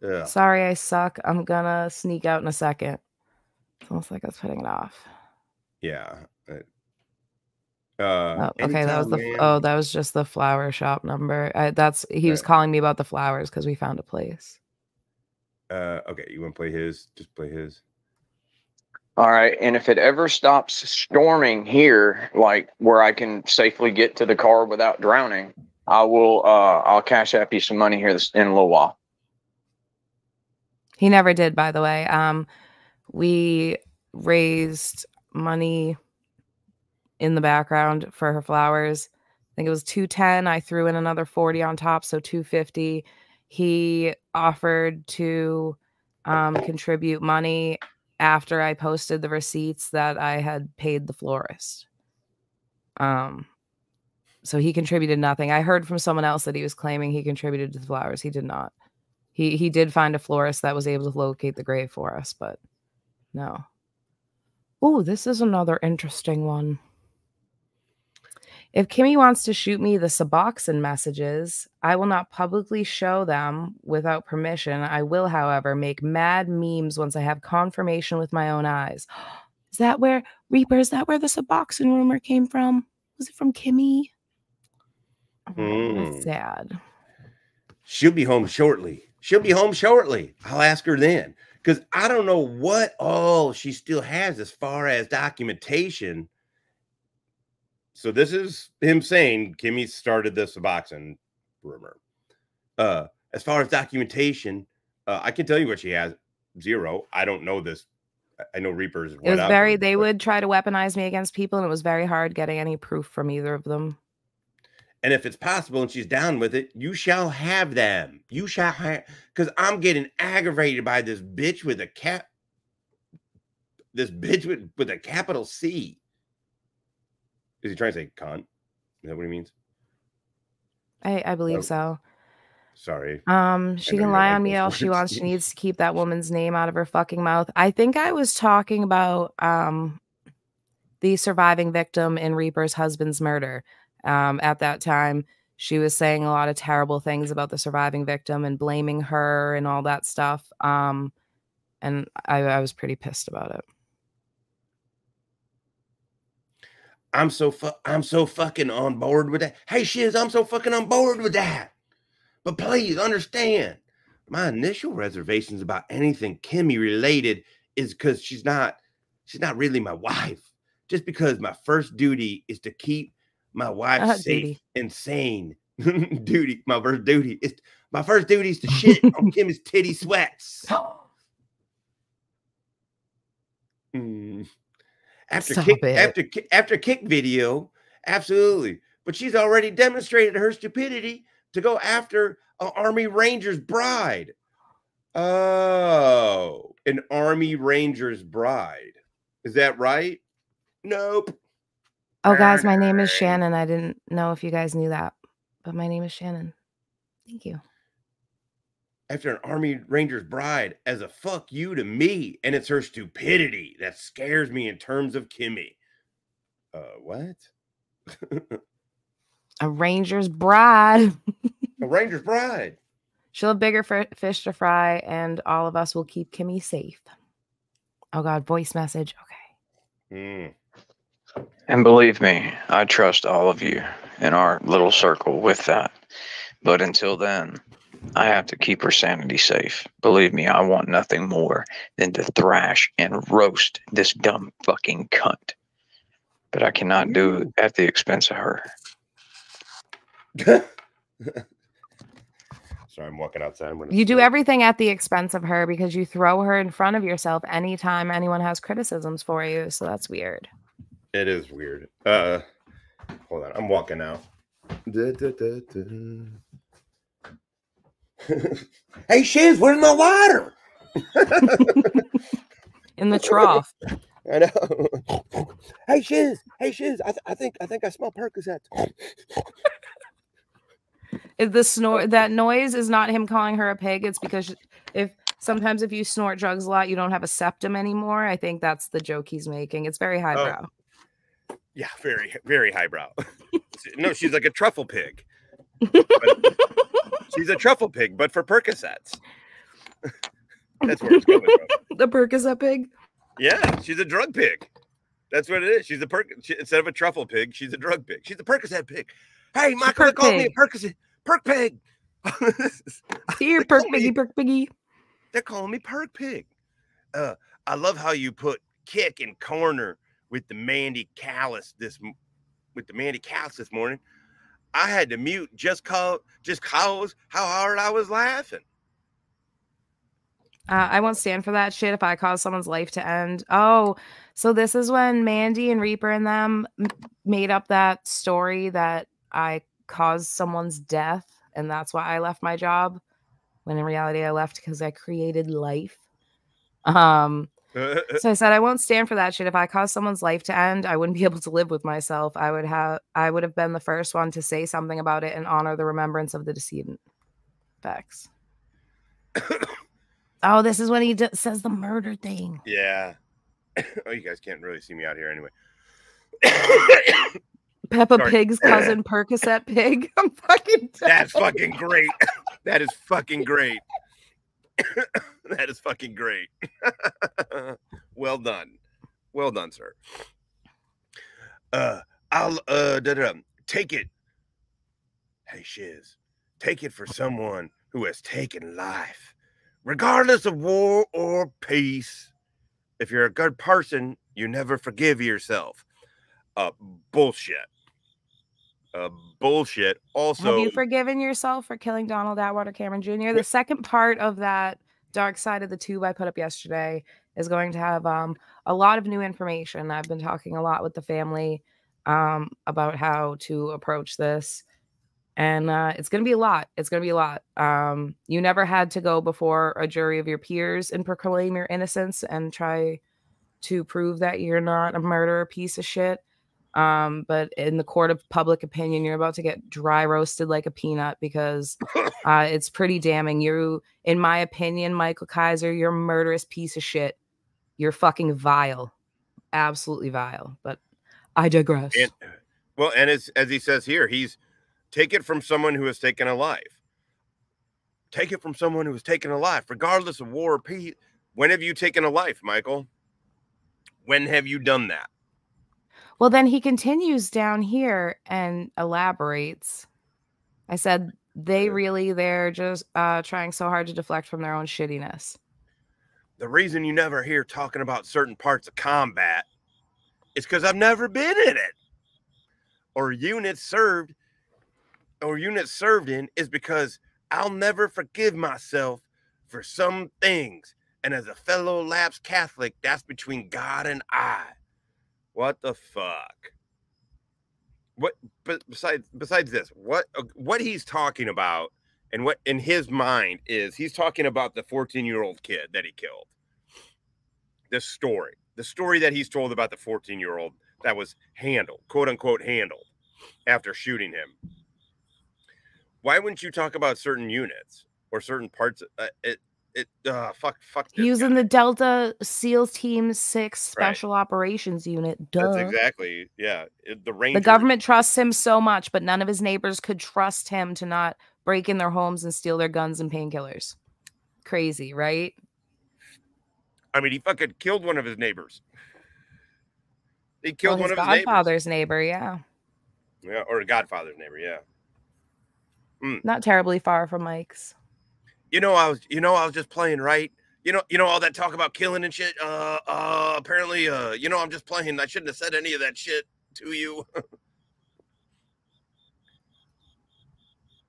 Uh, Sorry, I suck. I'm gonna sneak out in a second. It's almost like I was putting it off. yeah. Uh, Oh, okay, that was the oh, that was just the flower shop number. I, that's he was calling me about the flowers because we found a place. Uh, okay, you want to play his? Just play his. All right. And if it ever stops storming here, like where I can safely get to the car without drowning, I will. Uh, I'll cash app you some money here this, in a little while. He never did, by the way. Um, we raised money in the background for her flowers. I think it was 210. I threw in another 40 on top, so 250. He offered to um, contribute money after I posted the receipts that I had paid the florist. Um, so he contributed nothing. I heard from someone else that he was claiming he contributed to the flowers. He did not. He he did find a florist that was able to locate the grave for us, but no. Oh, this is another interesting one. If Kimmy wants to shoot me the Suboxone messages, I will not publicly show them without permission. I will, however, make mad memes once I have confirmation with my own eyes. Is that where Reaper? Is that where the Suboxone rumor came from? Was it from Kimmy? Oh, Mm. that's sad. She'll be home shortly. She'll be home shortly. I'll ask her then. Because I don't know what all she still has as far as documentation. So this is him saying Kimmy started this Suboxone rumor. Uh, as far as documentation, uh, I can tell you what she has. Zero. I don't know this. I- know Reapers. It was very. They would try to weaponize me against people, and it was very hard getting any proof from either of them. And if it's possible and she's down with it, you shall have them. You shall have because I'm getting aggravated by this bitch with a cap. This bitch with, with a capital C. Is he trying to say cunt? Is that what he means? I, I believe Oh. so. Sorry. Um, she can lie on me all she wants. She needs to keep that woman's name out of her fucking mouth. I think I was talking about um the surviving victim in Reaper's husband's murder. Um, at that time, she was saying a lot of terrible things about the surviving victim and blaming her and all that stuff. Um, and I, I was pretty pissed about it. I'm so fu- I'm so fucking on board with that. Hey, shiz, I'm so fucking on board with that. But please understand, my initial reservations about anything Kimmy related is because she's not she's not really my wife. Just because my first duty is to keep my wife Uh, safe duty. and sane. duty, my first duty is my first duty is to shit on Kimmy's titty sweats. After Stop kick, it. after after kick video, absolutely. But she's already demonstrated her stupidity to go after an Army Ranger's bride. Oh, an Army Ranger's bride. Is that right? Nope. Oh, guys, my name is Shannon. I didn't know if you guys knew that, but my name is Shannon. Thank you. After an Army Ranger's bride as a fuck you to me, and it's her stupidity that scares me in terms of Kimmy. Uh, what? A ranger's bride. A Ranger's bride. She'll have bigger f- fish to fry, and all of us will keep Kimmy safe. Oh God, voice message. Okay. Mm. And believe me, I trust all of you in our little circle with that. But until then, I have to keep her sanity safe. Believe me, I want nothing more than to thrash and roast this dumb fucking cunt. But I cannot do it at the expense of her. Sorry, I'm walking outside. when You do dark. everything at the expense of her because you throw her in front of yourself anytime anyone has criticisms for you. So that's weird. It is weird. Uh, hold on. I'm walking out. Da, da, da, da. hey, Shiz, where's my water? In the trough. I know. hey, Shiz. Hey, Shiz. I, th- I think I think I smell Percocet. If the snort that noise is not him calling her a pig, it's because if sometimes if you snort drugs a lot, you don't have a septum anymore. I think that's the joke he's making. It's very oh. highbrow. Yeah, very very highbrow. no, she's like a truffle pig. She's a truffle pig, but for Percocets. That's where it's coming from. The Percocet pig. Yeah, she's a drug pig. That's what it is. She's a perk she, instead of a truffle pig. She's a drug pig. She's a Percocet pig. Hey, Michael, they called me a. Percocet perk pig. Here, perk me- piggy, perk piggy. They're calling me perk pig. Uh, I love how you put kick and corner with the Mandy Callis this with the Mandy Callis this morning. I had to mute just cause just cause how hard I was laughing. Uh, I won't stand for that shit if I cause someone's life to end. Oh, so this is when Mandy and Reaper and them made up that story that I caused someone's death, and that's why I left my job. When in reality, I left because I created life. Um, so I said I won't stand for that shit. If I caused someone's life to end, I wouldn't be able to live with myself. I would have I would have been the first one to say something about it and honor the remembrance of the decedent. Facts. oh, this is when he says the murder thing. yeah. oh, you guys can't really see me out here anyway. Peppa Sorry. Pig's cousin Percocet Pig. I'm fucking dead. That's fucking great. That is fucking great. that is fucking great. well done. Well done, sir. Uh I'll uh da, da, take it. Hey Shiz, take it for someone who has taken life, regardless of war or peace. If you're a good person, you never forgive yourself. Uh bullshit. Uh bullshit. Also Have you forgiven yourself for killing Donald Atwater Cameron Jr.? The second part of that Dark Side of the Tube I put up yesterday is going to have um, a lot of new information. I've been talking a lot with the family um, about how to approach this. And uh, it's going to be a lot. It's going to be a lot. Um, you never had to go before a jury of your peers and proclaim your innocence and try to prove that you're not a murderer piece of shit. Um, but in the court of public opinion, you're about to get dry roasted like a peanut because uh, it's pretty damning. You, in my opinion, Michael Kaiser, you're a murderous piece of shit. You're fucking vile, absolutely vile. But I digress. And well, and as as he says here, he's take it from someone who has taken a life. Take it from someone who has taken a life, regardless of war or peace. When have you taken a life, Michael? When have you done that? Well, then he continues down here and elaborates. I said they really they're just uh, trying so hard to deflect from their own shittiness. The reason you never hear talking about certain parts of combat is because I've never been in it. Or units served, or units served in is because I'll never forgive myself for some things. And as a fellow lapsed Catholic, that's between God and I. What the fuck? What but besides besides this, what uh, what he's talking about and what in his mind is he's talking about the 14-year-old kid that he killed. This story. The story that he's told about the 14-year-old that was handled, quote unquote handled after shooting him. Why wouldn't you talk about certain units or certain parts? Uh, it it uh fuck fuck Using guy. the Delta SEALs Team Six Right. Special Operations Unit. Duh. That's exactly yeah. it- the Ranger. The government trusts him so much, but none of his neighbors could trust him to not break in their homes and steal their guns and painkillers. Crazy, right? I mean, he fucking killed one of his neighbors. He Well, killed his one of his godfather's neighbor, yeah. Yeah, or a godfather's neighbor. Yeah. Not terribly far from Mike's. You know, I was. You know, I was just playing right. You know, you know all that talk about killing and shit. Uh, uh. Apparently, uh. You know, I'm just playing. I shouldn't have said any of that shit to you.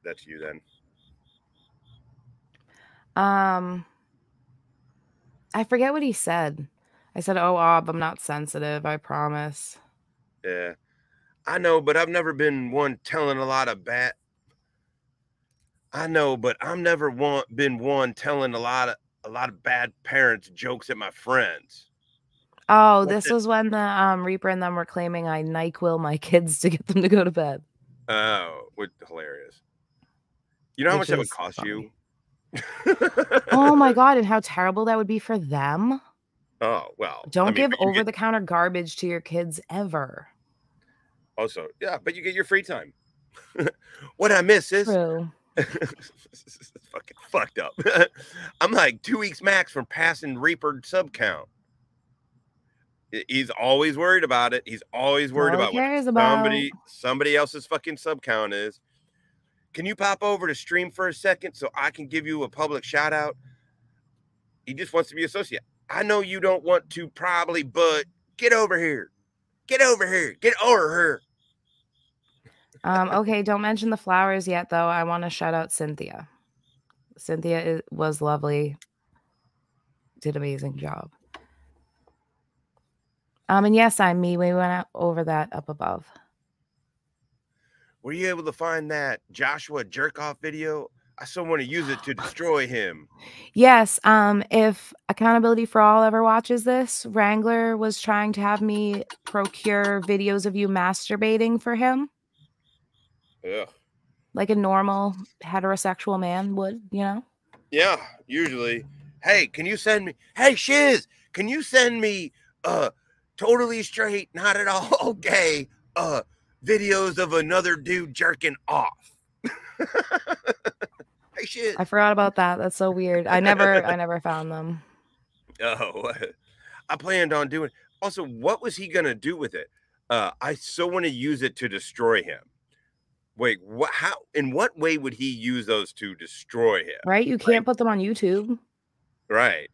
That's you then. Um I forget what he said. I said, "Oh, Ob, I'm not sensitive, I promise." Yeah, I know, but I've never been one telling a lot of bad. I know, but I'm never one been one telling a lot of a lot of bad parents jokes at my friends. Oh, What this the- was when the um Reaper and them were claiming I NyQuil my kids to get them to go to bed. Oh, what hilarious! You know how Which much that would cost funny. you? oh my god, and how terrible that would be for them. Oh well. Don't mean, give over get- the counter garbage to your kids ever. Also, yeah, but you get your free time. what I miss is True. fucking fucked up. I'm like two weeks max from passing Reaper sub count. He's always worried about it. He's always worried about what about. somebody somebody else's fucking sub count is. Can you pop over to stream for a second so I can give you a public shout out? He just wants to be associate. I know you don't want to probably, but get over here. Get over here. Get over here. Um, okay, don't mention the flowers yet, though. I want to shout out Cynthia. Cynthia i- was lovely, did an amazing job. Um, and yes, I'm me. We went out over that up above. Were you able to find that Joshua jerk off video? I still want to use it to destroy him. Yes, um, if Accountability for All ever watches this, Wrangler was trying to have me procure videos of you masturbating for him, Ugh. like a normal heterosexual man would, you know? Yeah, usually. Hey, can you send me? Hey, Shiz, can you send me uh totally straight, not at all gay uh videos of another dude jerking off? hey, Shiz. I forgot about that. That's so weird. I never I never found them. Oh, I planned on doing. Also, what was he gonna do with it? Uh, I so want to use it to destroy him. Wait, what? How? In what way would he use those to destroy him? Right? You can't put them on YouTube. Right.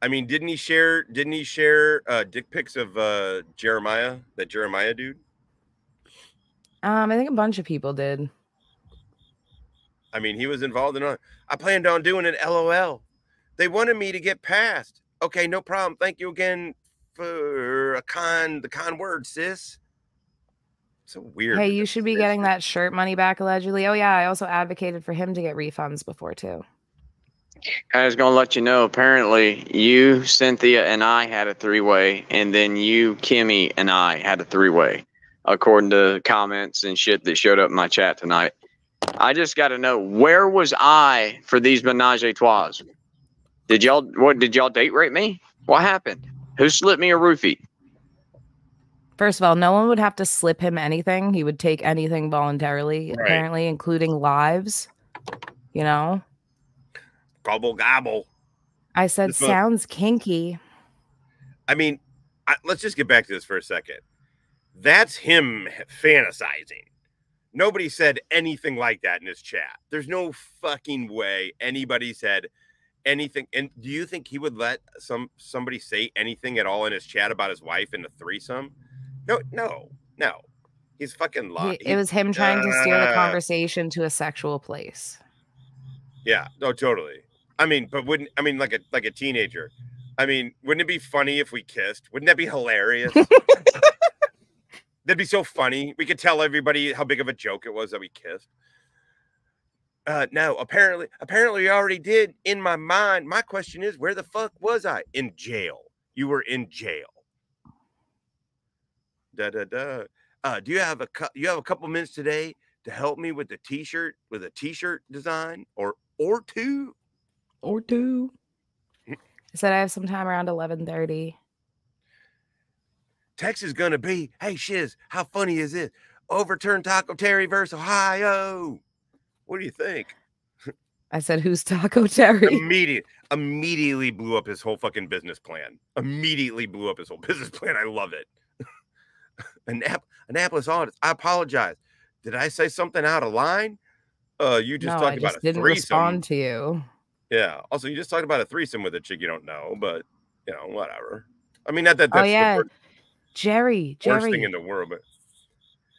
I mean, didn't he share? Didn't he share uh, dick pics of uh, Jeremiah? That Jeremiah dude. Um, I think a bunch of people did. I mean, he was involved in. it. I planned on doing it. LOL. They wanted me to get past. Okay, no problem. Thank you again for a kind, the kind word, sis. So weird. Hey, you should be getting that shirt money back allegedly. Oh yeah, I also advocated for him to get refunds before too. I was gonna let you know. Apparently, you, Cynthia, and I had a three-way, and then you, Kimmy, and I had a three-way, according to comments and shit that showed up in my chat tonight. I just got to know where was I for these menage a trois? Did y'all what? Did y'all date rape me? What happened? Who slipped me a roofie? First of all, no one would have to slip him anything. He would take anything voluntarily, Right. apparently, including lives. You know? gobble gobble. I said This sounds kinky. I mean, I, let's just get back to this for a second. That's him fantasizing. Nobody said anything like that in his chat. There's no fucking way anybody said anything. And do you think he would let some somebody say anything at all in his chat about his wife in a threesome? No, no, no. He's fucking lying. it was him trying to steer the Uh, conversation to a sexual place. Yeah, no, totally. I mean, but wouldn't I mean like a like a teenager? I mean, wouldn't it be funny if we kissed? Wouldn't that be hilarious? That'd be so funny. We could tell everybody how big of a joke it was that we kissed. Uh, no, apparently, apparently, we already did. In my mind, my question is, where the fuck was I? In jail. You were in jail. Da da da. Uh, do you have a cou- you have a couple minutes today to help me with the t-shirt with a t-shirt design or or two? Or two. I said I have some time around eleven thirty. Text is gonna be, hey shiz, how funny is it? Overturn Taco Terry versus Ohio. What do you think? I said, "Who's Taco Terry?" Immediate, immediately blew up his whole fucking business plan. Immediately blew up his whole business plan. I love it. Annap- Annapolis Audits. I apologize. Did I say something out of line? Uh, you just no, talked I about just a didn't threesome. respond to you. Yeah. Also, you just talked about a threesome with a chick you don't know, but you know, whatever. I mean, not that Oh yeah, the wor- Jerry, worst thing in the world, but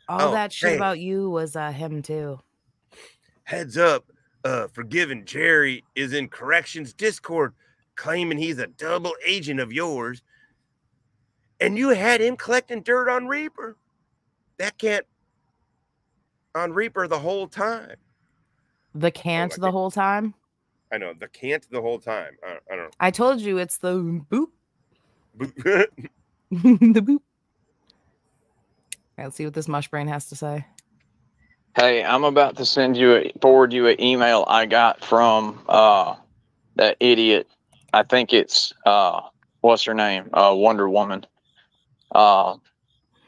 All Oh, that shit hey. about you was uh, him too. heads up, uh, forgiving Jerry is in corrections Discord, claiming he's a double agent of yours, and you had him collecting dirt on Reaper. That can't on Reaper the whole time. The can't my the God. whole time. I know the can't the whole time. I, I don't Know. I told you it's the boop, know. the boop. Let's see what this mush brain has to say. Hey, I'm about to send you a forward you an email I got from uh that idiot. I think it's uh what's her name? Uh Wonder Woman. Uh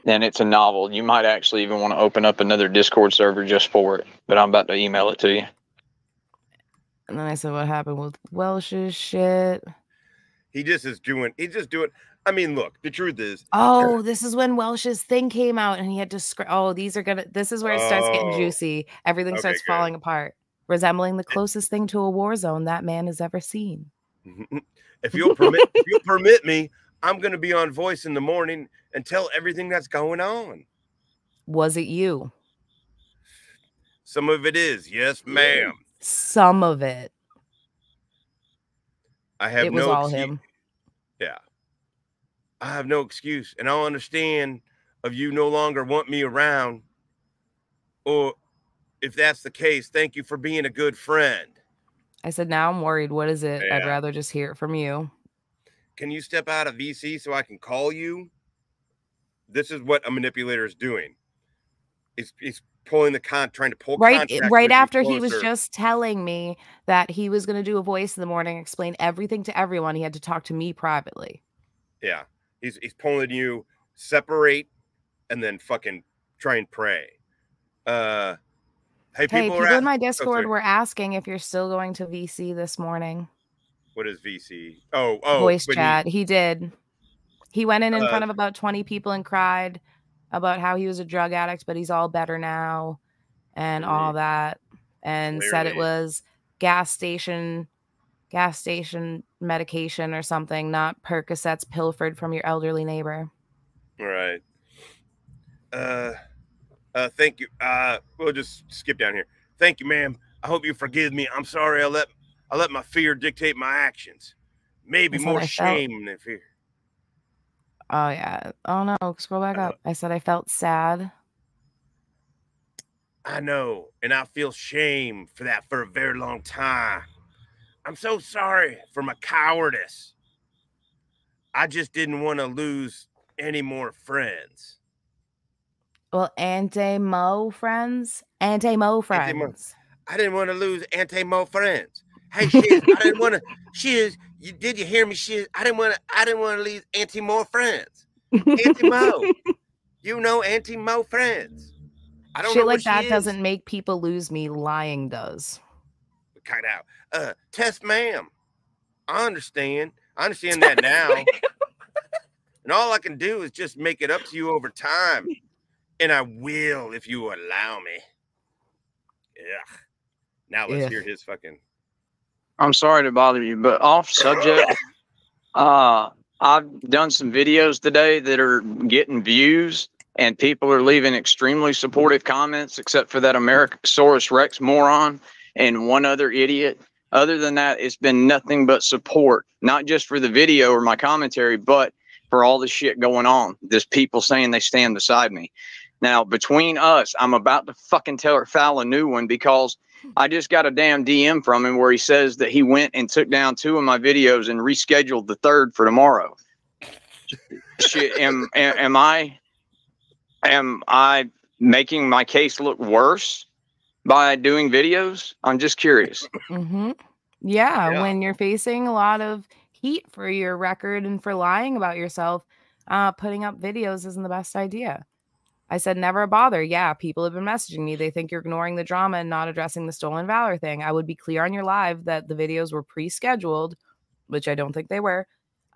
and it's a novel. You might actually even want to open up another Discord server just for it. But I'm about to email it to you. And then I said, "What happened with Welsh's shit?" he just is doing. He's just doing. I mean, look. The truth is, Oh, this is when Welsh's thing came out, and he had to. Scr- oh, these are gonna. This is where it starts getting Oh. juicy. Everything Okay, starts good. falling apart, resembling the closest thing to a war zone that man has ever seen. if you'll permit, if you'll permit me, I'm going to be on voice in the morning and tell everything that's going on. Was it you? Some of it is, yes, ma'am. Some of it. I have It was no all excuse- him. Yeah. I have no excuse, and I don't understand of you no longer want me around. Or if that's the case, thank you for being a good friend. I said, now I'm worried. What is it? I'd rather just hear it from you. Can you step out of VC so I can call you? This is what a manipulator is doing. It's it's pulling the con trying to pull Right, right after he was just telling me that he was going to do a voice in the morning, explain everything to everyone. He had to talk to me privately. Yeah. He's he's pulling you separate and then fucking try and pray. Uh hey, Hey, people, people in my sorry. Discord were asking if you're still going to VC this morning. What is VC? Oh, oh voice when he- chat. He, did. He went in in Uh, front of about 20 people and cried about how he was a drug addict, but he's all better now and all that. And said it was gas station gas station medication or something, not Percocets pilfered from your elderly neighbor. All right. Uh uh thank you. Uh we'll just skip down here. Thank you, ma'am. I hope you forgive me. I'm sorry I let I let my fear dictate my actions. Maybe more I felt. shame than fear. Oh yeah. Oh no, scroll back up. I said I felt sad. I know, and I feel shame for that for a very long time. I'm so sorry for my cowardice. I just didn't want to lose any more friends. Well, anti mo friends, anti mo Anti-mo. friends. I didn't want to lose anti-mo friends. Hey, shit, I didn't want to. Shiz, you did you hear me? Shiz, I didn't want to. I didn't want to leave anti-mo friends. Anti-mo, you know anti-mo friends. I don't Shit like that doesn't make people lose me. Lying does. cut out. Uh, Tess, ma'am, I understand. I understand that now. and all I can do is just make it up to you over time. And I will if you allow me. Yeah. Now let's Ugh. hear his fucking. I'm sorry to bother you, but off subject. uh, I've done some videos today that are getting views, and people are leaving extremely supportive comments, except for that Americosaurus Rex moron and one other idiot. Other than that, it's been nothing but support, not just for the video or my commentary, but for all the shit going on. There's people saying they stand beside me. Now, between us, I'm about to fucking tell her foul a new one because I just got a damn DM from him where he says that he went and took down two of my videos and rescheduled the third for tomorrow. Shit, am, am am I am I making my case look worse by doing videos? I'm just curious. hmm Yeah, Yeah. when you're facing a lot of heat for your record and for lying about yourself, uh, putting up videos isn't the best idea. I said, never bother. Yeah, people have been messaging me. They think you're ignoring the drama and not addressing the stolen valor thing. I would be clear on your live that the videos were pre scheduled, which I don't think they were.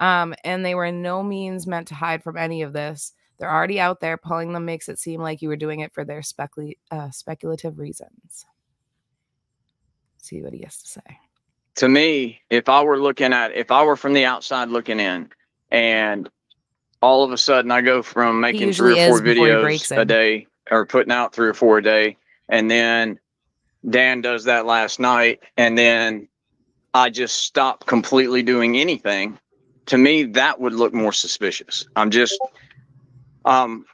Um, and they were in no means meant to hide from any of this. They're already out there. Pulling them makes it seem like you were doing it for their specula- uh, speculative reasons. See what he has to say. to me, if I were looking at, if I were from the outside looking in, and all of a sudden I go from making three or four is before he breaks videos a day or putting out three or four a day, and then Dan does that last night, and then I just stop completely doing anything. To me, that would look more suspicious. I'm just, um,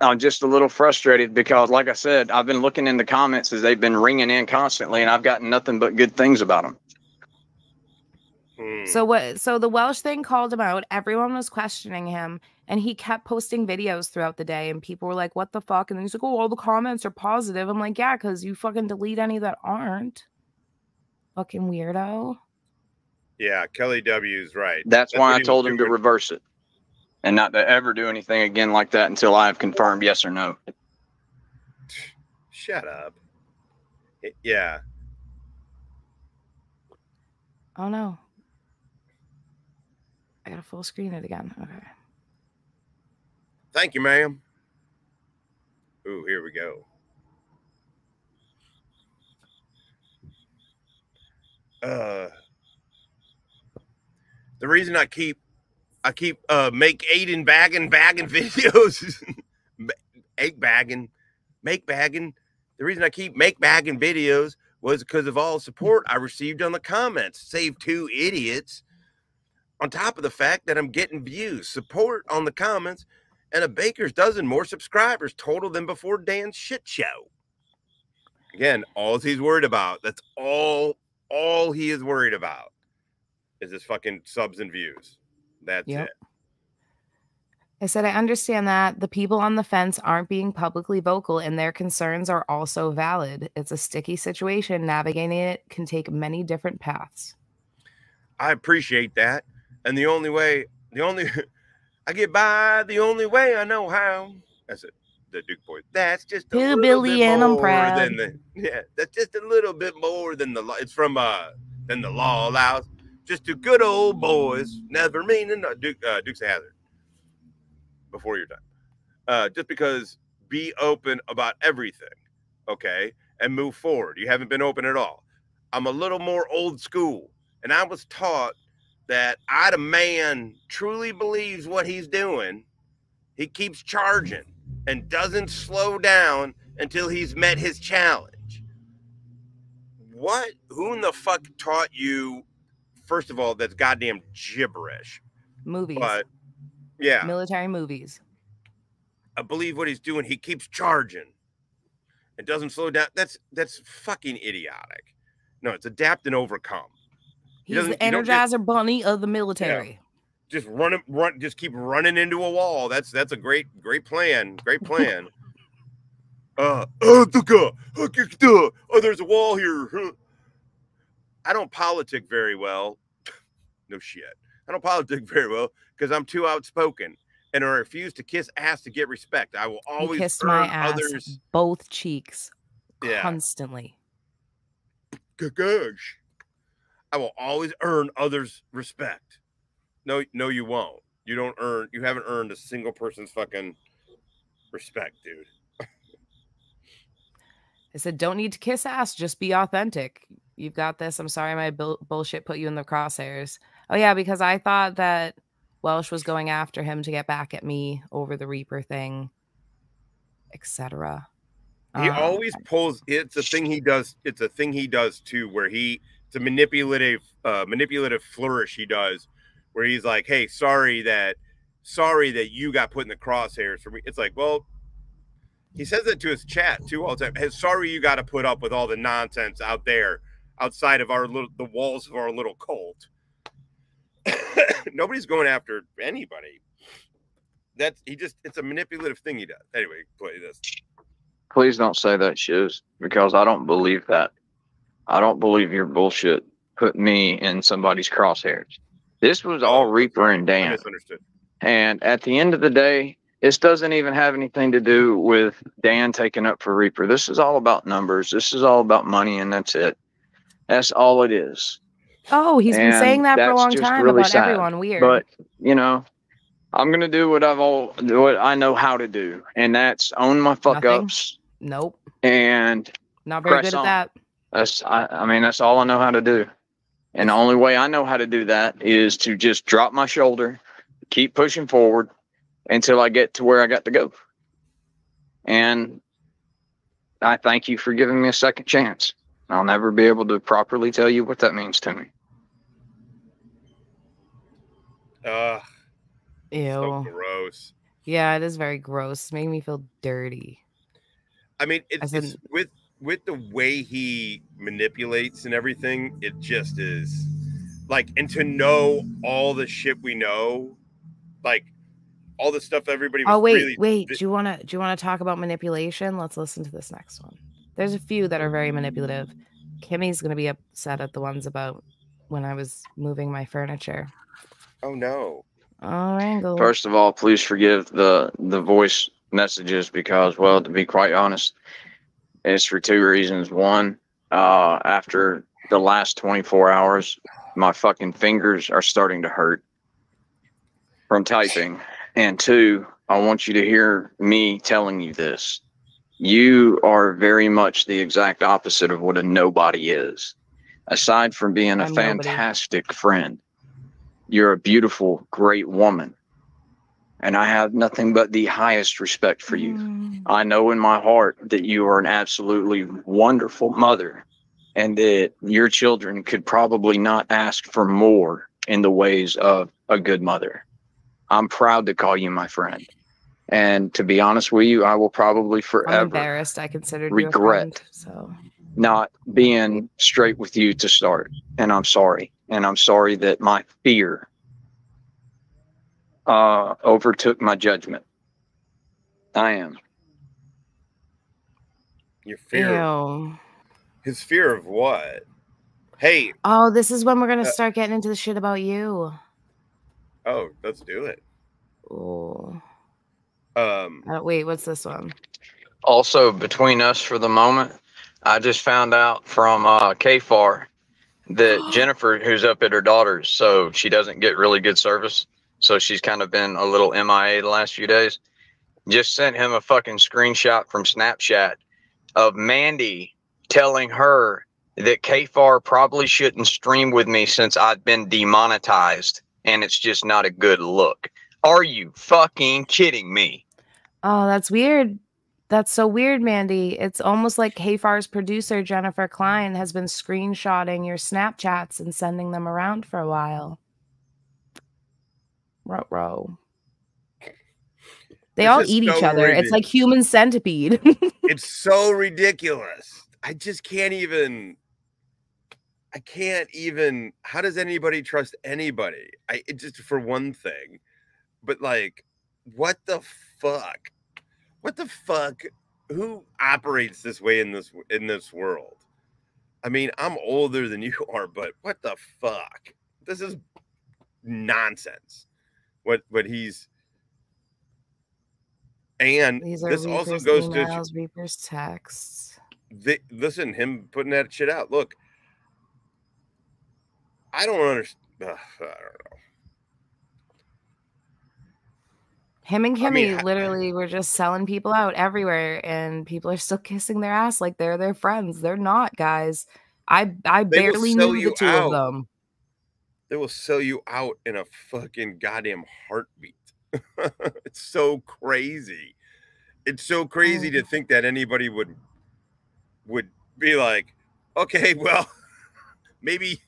I'm just a little frustrated because, like I said, I've been looking in the comments as they've been ringing in constantly, and I've gotten nothing but good things about them. Hmm. So what so the Welsh thing called him out. Everyone was questioning him and he kept posting videos throughout the day and people were like, "What the fuck?" And then he's like, "Oh, all the comments are positive." I'm like, "Yeah, cuz you fucking delete any that aren't." Fucking weirdo. yeah, Kelly W is right. That's, why I told him to reverse it and not to ever do anything again like that until I have confirmed yes or no. Shut up. It- yeah. Oh no. I got to full screen it again. Okay. Thank you, ma'am. Ooh, here we go. Uh, the reason I keep I keep uh make Aiden bagging bagging videos, egg bagging, make bagging. The reason I keep make bagging videos was because of all the support I received on the comments. Save two idiots. On top of the fact that I'm getting views, support on the comments, and a baker's dozen more subscribers total than before Dan's shit show. Again, all he's worried about. That's all all he is worried about is his fucking subs and views. That's Yep. it. I said, I understand that the people on the fence aren't being publicly vocal and their concerns are also valid. It's a sticky situation. Navigating it can take many different paths. I appreciate that. And the only way, the only I get by the only way I know how. That's it. The Duke boy. That's just a little Hillbilly bit and I'm more proud. than the yeah. That's just a little bit more than the law. It's from uh than the law allows. Just two good old boys, never meaning uh, Duke uh, Duke's a hazard. Before your time, uh, just because be open about everything, okay, and move forward. You haven't been open at all. I'm a little more old school, and I was taught that I, the man, truly believes what he's doing. He keeps charging and doesn't slow down until he's met his challenge. What? Who in the fuck taught you? First of all, that's goddamn gibberish. Movies, But yeah, military movies. I believe what he's doing. He keeps charging. It doesn't slow down. That's that's fucking idiotic. No, it's adapt and overcome. He's the don't just- Energizer Bunny of the military. just run run just keep running into a wall. That's that's a great great plan great plan. Uh kick the- oh there's a wall here i don't politic very well. No shit. I don't politic very well because i'm too outspoken and i refuse to kiss ass to get respect. I will always kiss my ass, others both cheeks, Yeah. constantly. gosh i will always earn others respect no no you won't you don't earn you haven't earned a single person's fucking respect dude I said, don't need to kiss ass, just be authentic. You've got this. I'm sorry my bull- bullshit put you in the crosshairs. Oh, yeah, because I thought that Welsh was going after him to get back at me over the Reaper thing, etc. he always um, pulls it's a thing he does it's a thing he does too where he it's a manipulative uh manipulative flourish he does where he's like hey sorry that sorry that you got put in the crosshairs for me. It's like well he says it to his chat too all the time. Hey sorry you got to put up with all the nonsense out there outside of our little the walls of our little cult. Nobody's going after anybody. That's he just it's a manipulative thing he does. Anyway play this. Please don't say that, Shiz, because I don't believe that. I don't believe your bullshit put me in somebody's crosshairs. This was all Reaper and i Dan. misunderstood And at the end of the day, this doesn't even have anything to do with Dan taking up for Reaper. This is all about numbers. This is all about money, and that's it. That's all it is. Oh, he's been saying that for a long time really about sad. everyone. Weird. But you know, I'm gonna do what I've all what I know how to do, and that's own my fuck Nothing? ups. nope, And not very Press good on. at that. That's I, I mean that's all I know how to do. And the only way I know how to do that is to just drop my shoulder, keep pushing forward until I get to where I got to go. And I thank you for giving me a second chance. I'll never be able to properly tell you what that means to me. Ugh, Ew. so gross. yeah, it is very gross. It's making me feel dirty. I mean, it's, As it's in- with with the way he manipulates and everything. It just is like, and to know all the shit we know, like all the stuff everybody. Was Oh wait, really, wait. vi- Do you want to do you want to talk about manipulation? Let's listen to this next one. There's a few that are very manipulative. Kimmy's gonna be upset at the ones about when I was moving my furniture. Oh no! Oh, Angle. First of all, please forgive the the voice messages because, well, to be quite honest, it's for two reasons. One, uh, after the last 24 hours, my fucking fingers are starting to hurt from typing. And two, I want you to hear me telling you this. You are very much the exact opposite of what a nobody is. Aside from being a I'm nobody. fantastic friend, you're a beautiful, great woman. And I have nothing but the highest respect for you. Mm, I know in my heart that you are an absolutely wonderful mother and that your children could probably not ask for more in the ways of a good mother. I'm proud to call you my friend. And to be honest with you, I will probably I'm forever embarrassed. I considered regret. friend, so not being straight with you to start. And I'm sorry. And I'm sorry that my fear uh, overtook my judgment. I am. Your fear. Ew. His fear of what? Hey, Oh, this is when we're gonna Uh, start getting into the shit about you. oh, let's do it. Oh, Um, uh, wait, what's this one? Also, between us for the moment, I just found out from uh, KFAR that Jennifer, who's up at her daughter's, so she doesn't get really good service. So she's kind of been a little MIA the last few days. Just sent him a fucking screenshot from Snapchat of Mandy telling her that KFAR probably shouldn't stream with me since I've been demonetized and it's just not a good look. Are you fucking kidding me? Oh, that's weird. That's so weird, Mandy. It's almost like KFAR's producer, Jennifer Klein, has been screenshotting your Snapchats and sending them around for a while. Row, row. They This all eat each so other. It's like human centipede. it's so ridiculous. I just can't even. I can't even. How does anybody trust anybody? I it just for one thing, but like, what the fuck? What the fuck? Who operates this way in this in this world? I mean, I'm older than you are, but what the fuck? This is nonsense. What what he's and These are this also goes to emails, Reaper's texts. they, listen, him putting that shit out. Look, I don't understand. I don't know. Him and I Kimmy mean, I- literally were just selling people out everywhere, and people are still kissing their ass like they're their friends. They're not, guys. I I barely knew the two out. of them. They will sell you out in a fucking goddamn heartbeat. it's so crazy. It's so crazy to oh. think that anybody would would be like, okay, well, maybe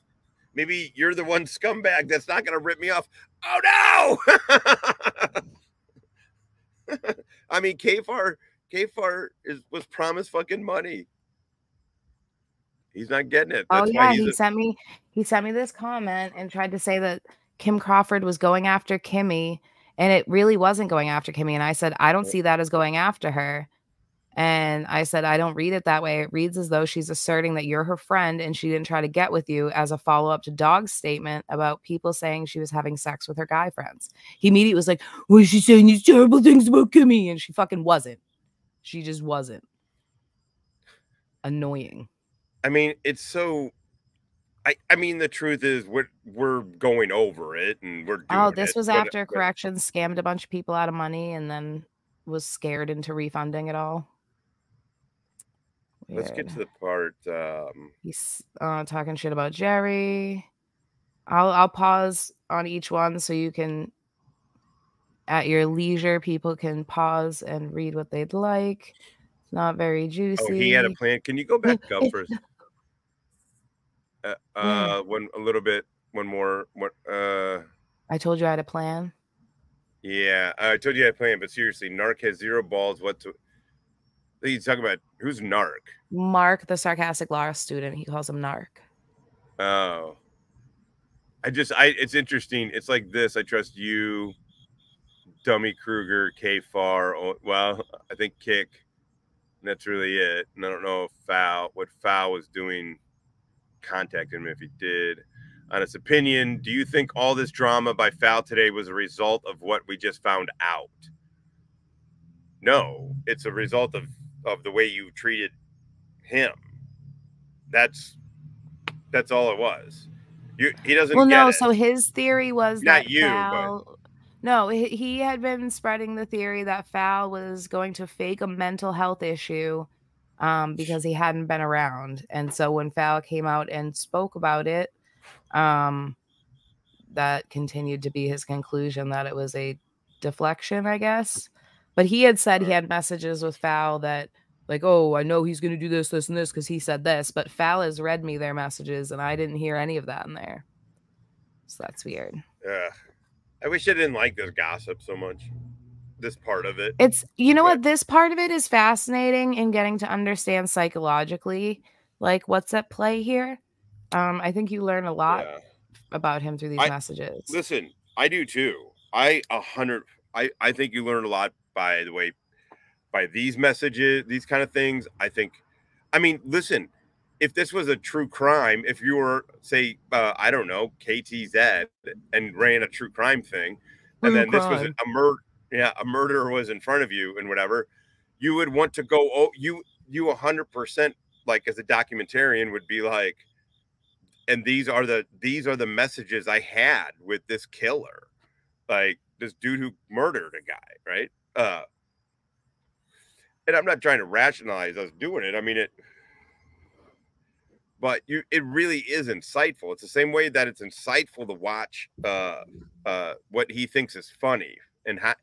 maybe you're the one scumbag that's not gonna rip me off. Oh no! I mean, Kfar Kfar is was promised fucking money. He's not getting it. Oh yeah, why he a, sent me he sent me this comment and tried to say that Kim Crawford was going after Kimmy, and it really wasn't going after Kimmy. And I said I don't see that as going after her. And I said I don't read it that way. It reads as though she's asserting that you're her friend and she didn't try to get with you as a follow up to Dog's statement about people saying she was having sex with her guy friends. He immediately was like, "Was she saying these terrible things about Kimmy?" And she fucking wasn't. She just wasn't. Annoying. I mean, it's so. I, I mean, the truth is, we're we're going over it, and we're Oh, this it, was after but corrections scammed a bunch of people out of money and then was scared into refunding it all. Let's get to the part. Um, He's uh, talking shit about Jerry. I'll I'll pause on each one so you can, at your leisure, people can pause and read what they'd like. It's not very juicy. oh, he had a plan. Can you go back up first? Uh, uh, one a little bit, one more. What? Uh, I told you I had a plan. yeah, I told you I had a plan, but seriously, Narc has zero balls. What to? He's talking about who's Narc? Mark, the sarcastic law student, he calls him Narc. Oh, I just I it's interesting. It's like this. I trust you, Dummy Kruger, K Far. oh, Well, I think Kick. And that's really it. And I don't know if Foul what Foul was doing. Contact him if he did. Honest opinion. Do you think all this drama by Foul today was a result of what we just found out? No, it's a result of of the way you treated him. That's that's all it was. You he doesn't well no it. so his theory was Not that you, no he, he had been spreading the theory that Fal was going to fake a mental health issue um, because he hadn't been around and so when Fal came out and spoke about it um, that continued to be his conclusion that it was a deflection i guess But he had said he had messages with Fal that like, oh, I know he's gonna do this, this, and this because he said this. But Fal has read me their messages, and I didn't hear any of that in there. So that's weird. Ugh. I wish I didn't like this gossip so much. This part of it. It's you know But- what this part of it is fascinating in getting to understand psychologically, like what's at play here. Um, I think you learn a lot Yeah. about him through these I- messages. Listen, I do too. I a hundred. I I think you learn a lot by the way, by these messages, these kind of things. I think. I mean, listen. If this was a true crime, if you were say, uh, I don't know, KTZ, and ran a true crime thing, and True then this was a murder, yeah, a murderer was in front of you and whatever, you would want to go. Oh, you you a hundred percent like as a documentarian would be like, and these are the these are the messages I had with this killer, like this dude who murdered a guy, right? Uh, and I'm not trying to rationalize us doing it. I mean it, but you it really is insightful. It's the same way that it's insightful to watch uh, uh, what he thinks is funny and how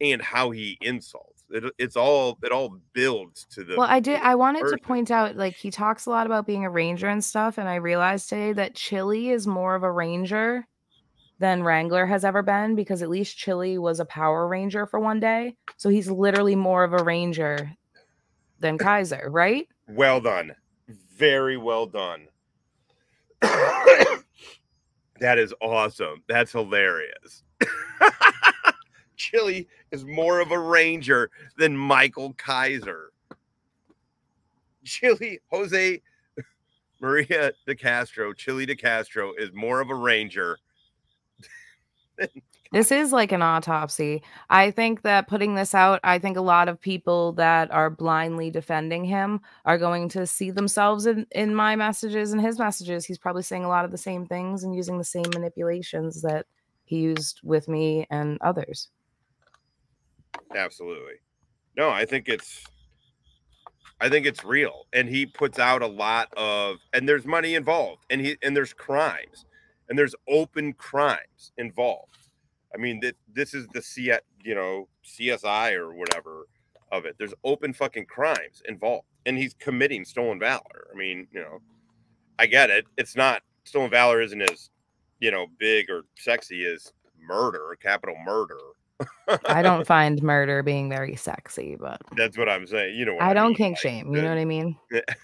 and how he insults. It, it's all it all builds to the Well, I did. I wanted to point out, like, he talks a lot about being a ranger and stuff, and I realized today that Chili is more of a ranger than Wrangler has ever been because at least Chili was a Power Ranger for one day, so he's literally more of a ranger than Kaiser, right? Well done. Very well done. that is awesome. That's hilarious. Chili is more of a ranger than Michael Kaiser. Chili, Jose Maria de Castro, Chili de Castro is more of a ranger. This is like an autopsy. I think that putting this out, I think a lot of people that are blindly defending him are going to see themselves in, in my messages and his messages. He's probably saying a lot of the same things and using the same manipulations that he used with me and others. Absolutely. No, I think it's I think it's real. And he puts out a lot of and there's money involved and he and there's crimes and there's open crimes involved. I mean that this is the C you know, CSI or whatever of it. There's open fucking crimes involved. And he's committing stolen valor. I mean, you know, I get it. It's not stolen valor isn't as, you know, big or sexy as murder, capital murder. I don't find murder being very sexy, but That's what I'm saying. You know what I don't mean, kink like, shame. You know what I mean?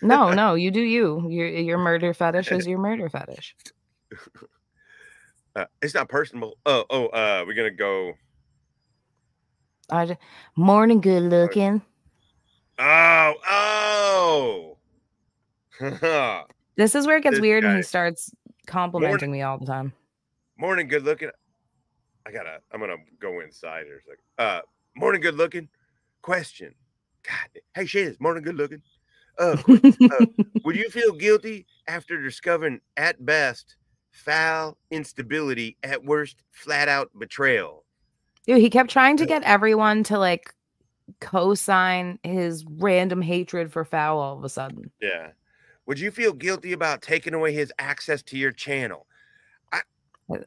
No, no, you do you. Your your murder fetish is your murder fetish. Uh, it's not personal. Oh, oh, uh, we're gonna go. I morning, good looking. Oh, oh. This is where it gets This weird and he starts complimenting me all the time. morning, good looking. I gotta. I'm gonna go inside here. a second. Uh, morning, good looking. Question. God, hey, Shiz, morning, good looking. Uh, would you feel guilty after discovering, at best, foul instability, at worst, flat out betrayal? Dude, he kept trying to get everyone to like co-sign his random hatred for foul all of a sudden. Yeah. Would you feel guilty about taking away his access to your channel? I-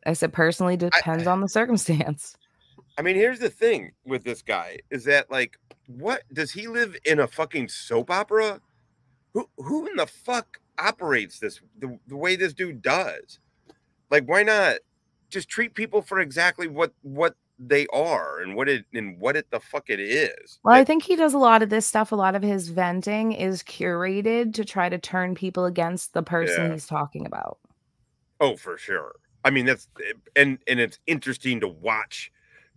I said personally depends on the circumstance. I mean, here's the thing with this guy is that like, what does he live in a fucking soap opera? Who who in the fuck operates this the, the way this dude does? Like, why not just treat people for exactly what what they are and what it and what it the fuck it is? Well, I think he does a lot of this stuff. A lot of his venting is curated to try to turn people against the person Yeah. he's talking about. Oh, for sure. I mean, that's and and it's interesting to watch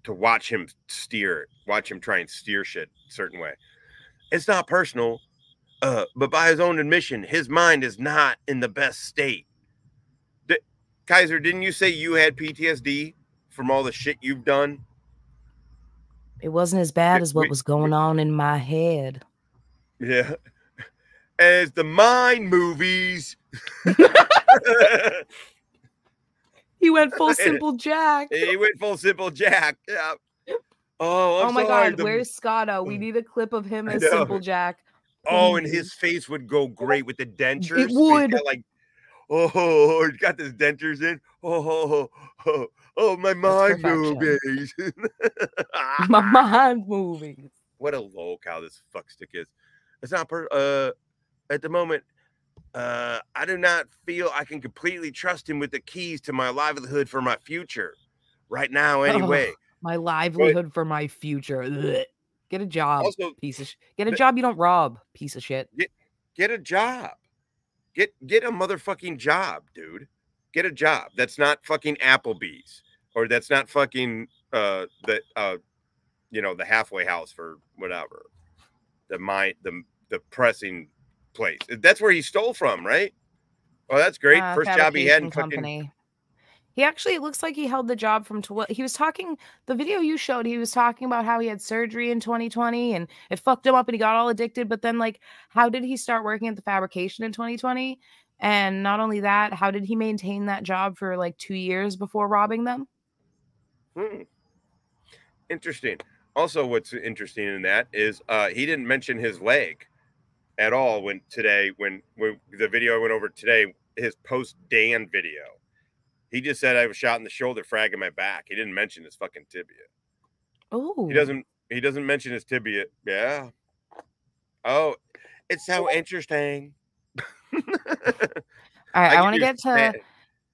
to watch him steer, watch him try and steer shit a certain way. It's not personal, uh, but by his own admission, his mind is not in the best state. Kaiser, didn't you say you had PTSD from all the shit you've done? It wasn't as bad as what we- was going on in my head. Yeah. As the mind movies. He went full simple Jack. he went full simple Jack. Yeah. Oh, I'm oh my sorry, god, the- where's Scotto? We need a clip of him as simple Jack. Oh, and his face would go great with the dentures. He's would. got like, oh, he's got his dentures in. Oh, oh, oh, oh my mind movies. My mind movies. what a low cow this fuckstick is. It's not per uh at the moment. Uh, I do not feel I can completely trust him with the keys to my livelihood for my future right now. Anyway, My livelihood for my future. Ugh. Get a job, also piece of sh- Get a job you don't rob, piece of shit. Get, get a job. Get get a motherfucking job, dude. Get a job. That's not fucking Applebee's or that's not fucking uh the uh you know the halfway house for whatever. The my the the pressing place. That's where he stole from, right? Oh, that's great. Uh, First job he had in fucking He actually looks like he held the job from tw- he was talking the video you showed he was talking about how he had surgery in 2020 and it fucked him up and he got all addicted but then like how did he start working at the fabrication in 2020 and not only that how did he maintain that job for like 2 years before robbing them Hmm. Interesting. Also, what's interesting in that is uh, he didn't mention his leg at all when today, when, when the video I went over today, his post Dan video. He just said I was shot in the shoulder, fragging my back. He didn't mention his fucking tibia. oh He doesn't. He doesn't mention his tibia. Yeah. Oh, it's so interesting. all right i, can want to get to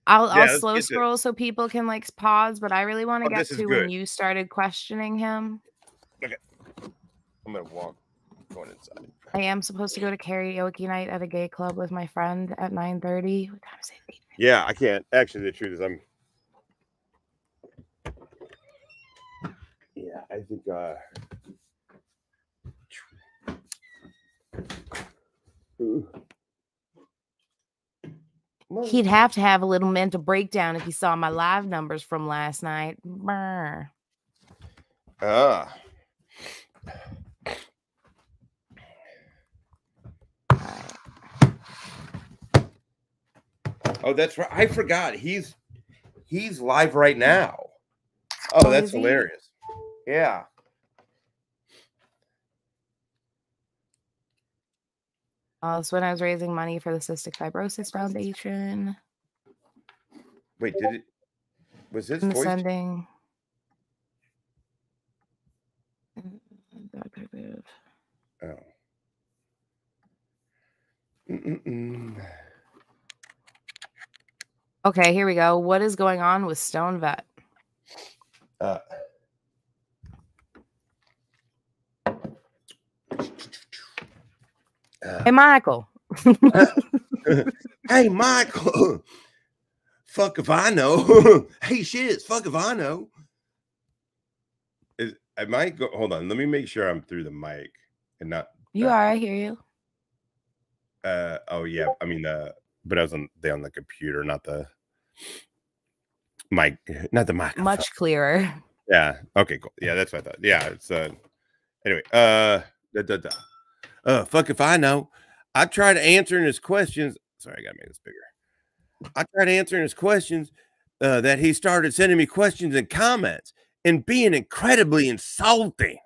I'll, Yeah, I'll slow get to- scroll so people can like pause but i really want to Oh, get to when you started questioning him Okay, I'm gonna walk going inside. i am supposed to go to karaoke night at a gay club with my friend at 9 30 what time is it Yeah, I can't. Actually, the truth is, I'm. Yeah, I think. uh He'd have to have a little mental breakdown if he saw my live numbers from last night. Brr. Ah. Oh, that's right. I forgot. He's he's live right now. Oh, Oh, that's is he? hilarious. Yeah. Uh, that's when I was raising money for the Cystic Fibrosis Foundation. Wait, did it? Was this voice? sending. Oh. Mm-mm-mm. Okay, here we go. What is going on with Stone Vet? Uh, uh, Hey, Michael. hey, Michael. fuck if I know. hey, shit. Fuck if I know. Is I might go. Hold on. Let me make sure I'm through the mic and not. You Uh, are. I hear you. Uh. Oh yeah. I mean the. But I was on the on the computer, not the mic, not the mic. Much clearer. Yeah. Okay. Cool. Yeah, that's what I thought. Yeah. It's uh. Anyway. Uh. Da, da, da. Uh. Fuck if I know. I tried answering his questions. Sorry, I gotta make this bigger. I tried answering his questions. Uh, that he started sending me questions and comments and being incredibly insulting.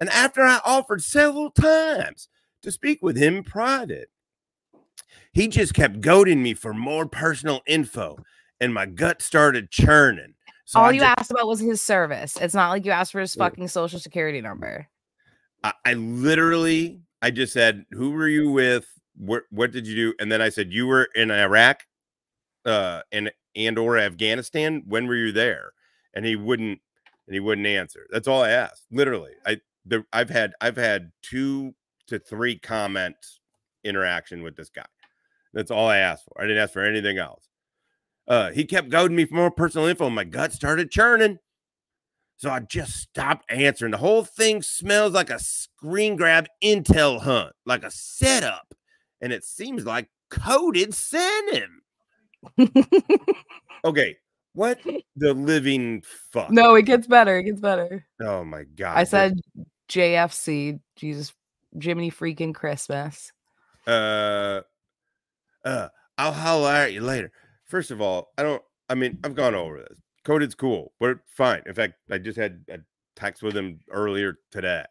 And after I offered several times to speak with him in private, he just kept goading me for more personal info, and my gut started churning. So All I you just- asked about was his service. It's not like you asked for his fucking social security number. I, I literally, I just said, "Who were you with? What what did you do?" And then I said, "You were in Iraq, uh, and and or Afghanistan. When were you there?" And he wouldn't, and he wouldn't answer. That's all I asked. Literally, I the I've had I've had two to three comment interaction with this guy. That's all I asked for. I didn't ask for anything else. Uh, he kept goading me for more personal info. and My gut started churning. So I just stopped answering. The whole thing smells like a screen grab intel hunt, like a setup. And it seems like coded sent him. Okay. What the living fuck? no, it gets better. It gets better. Oh my god. I said JFC. Jesus, Jiminy freaking Christmas. uh uh I'll holler at you later. First of all, I don't I mean, I've gone over this. Coded's cool. We're fine. In fact, I just had a text with him earlier today.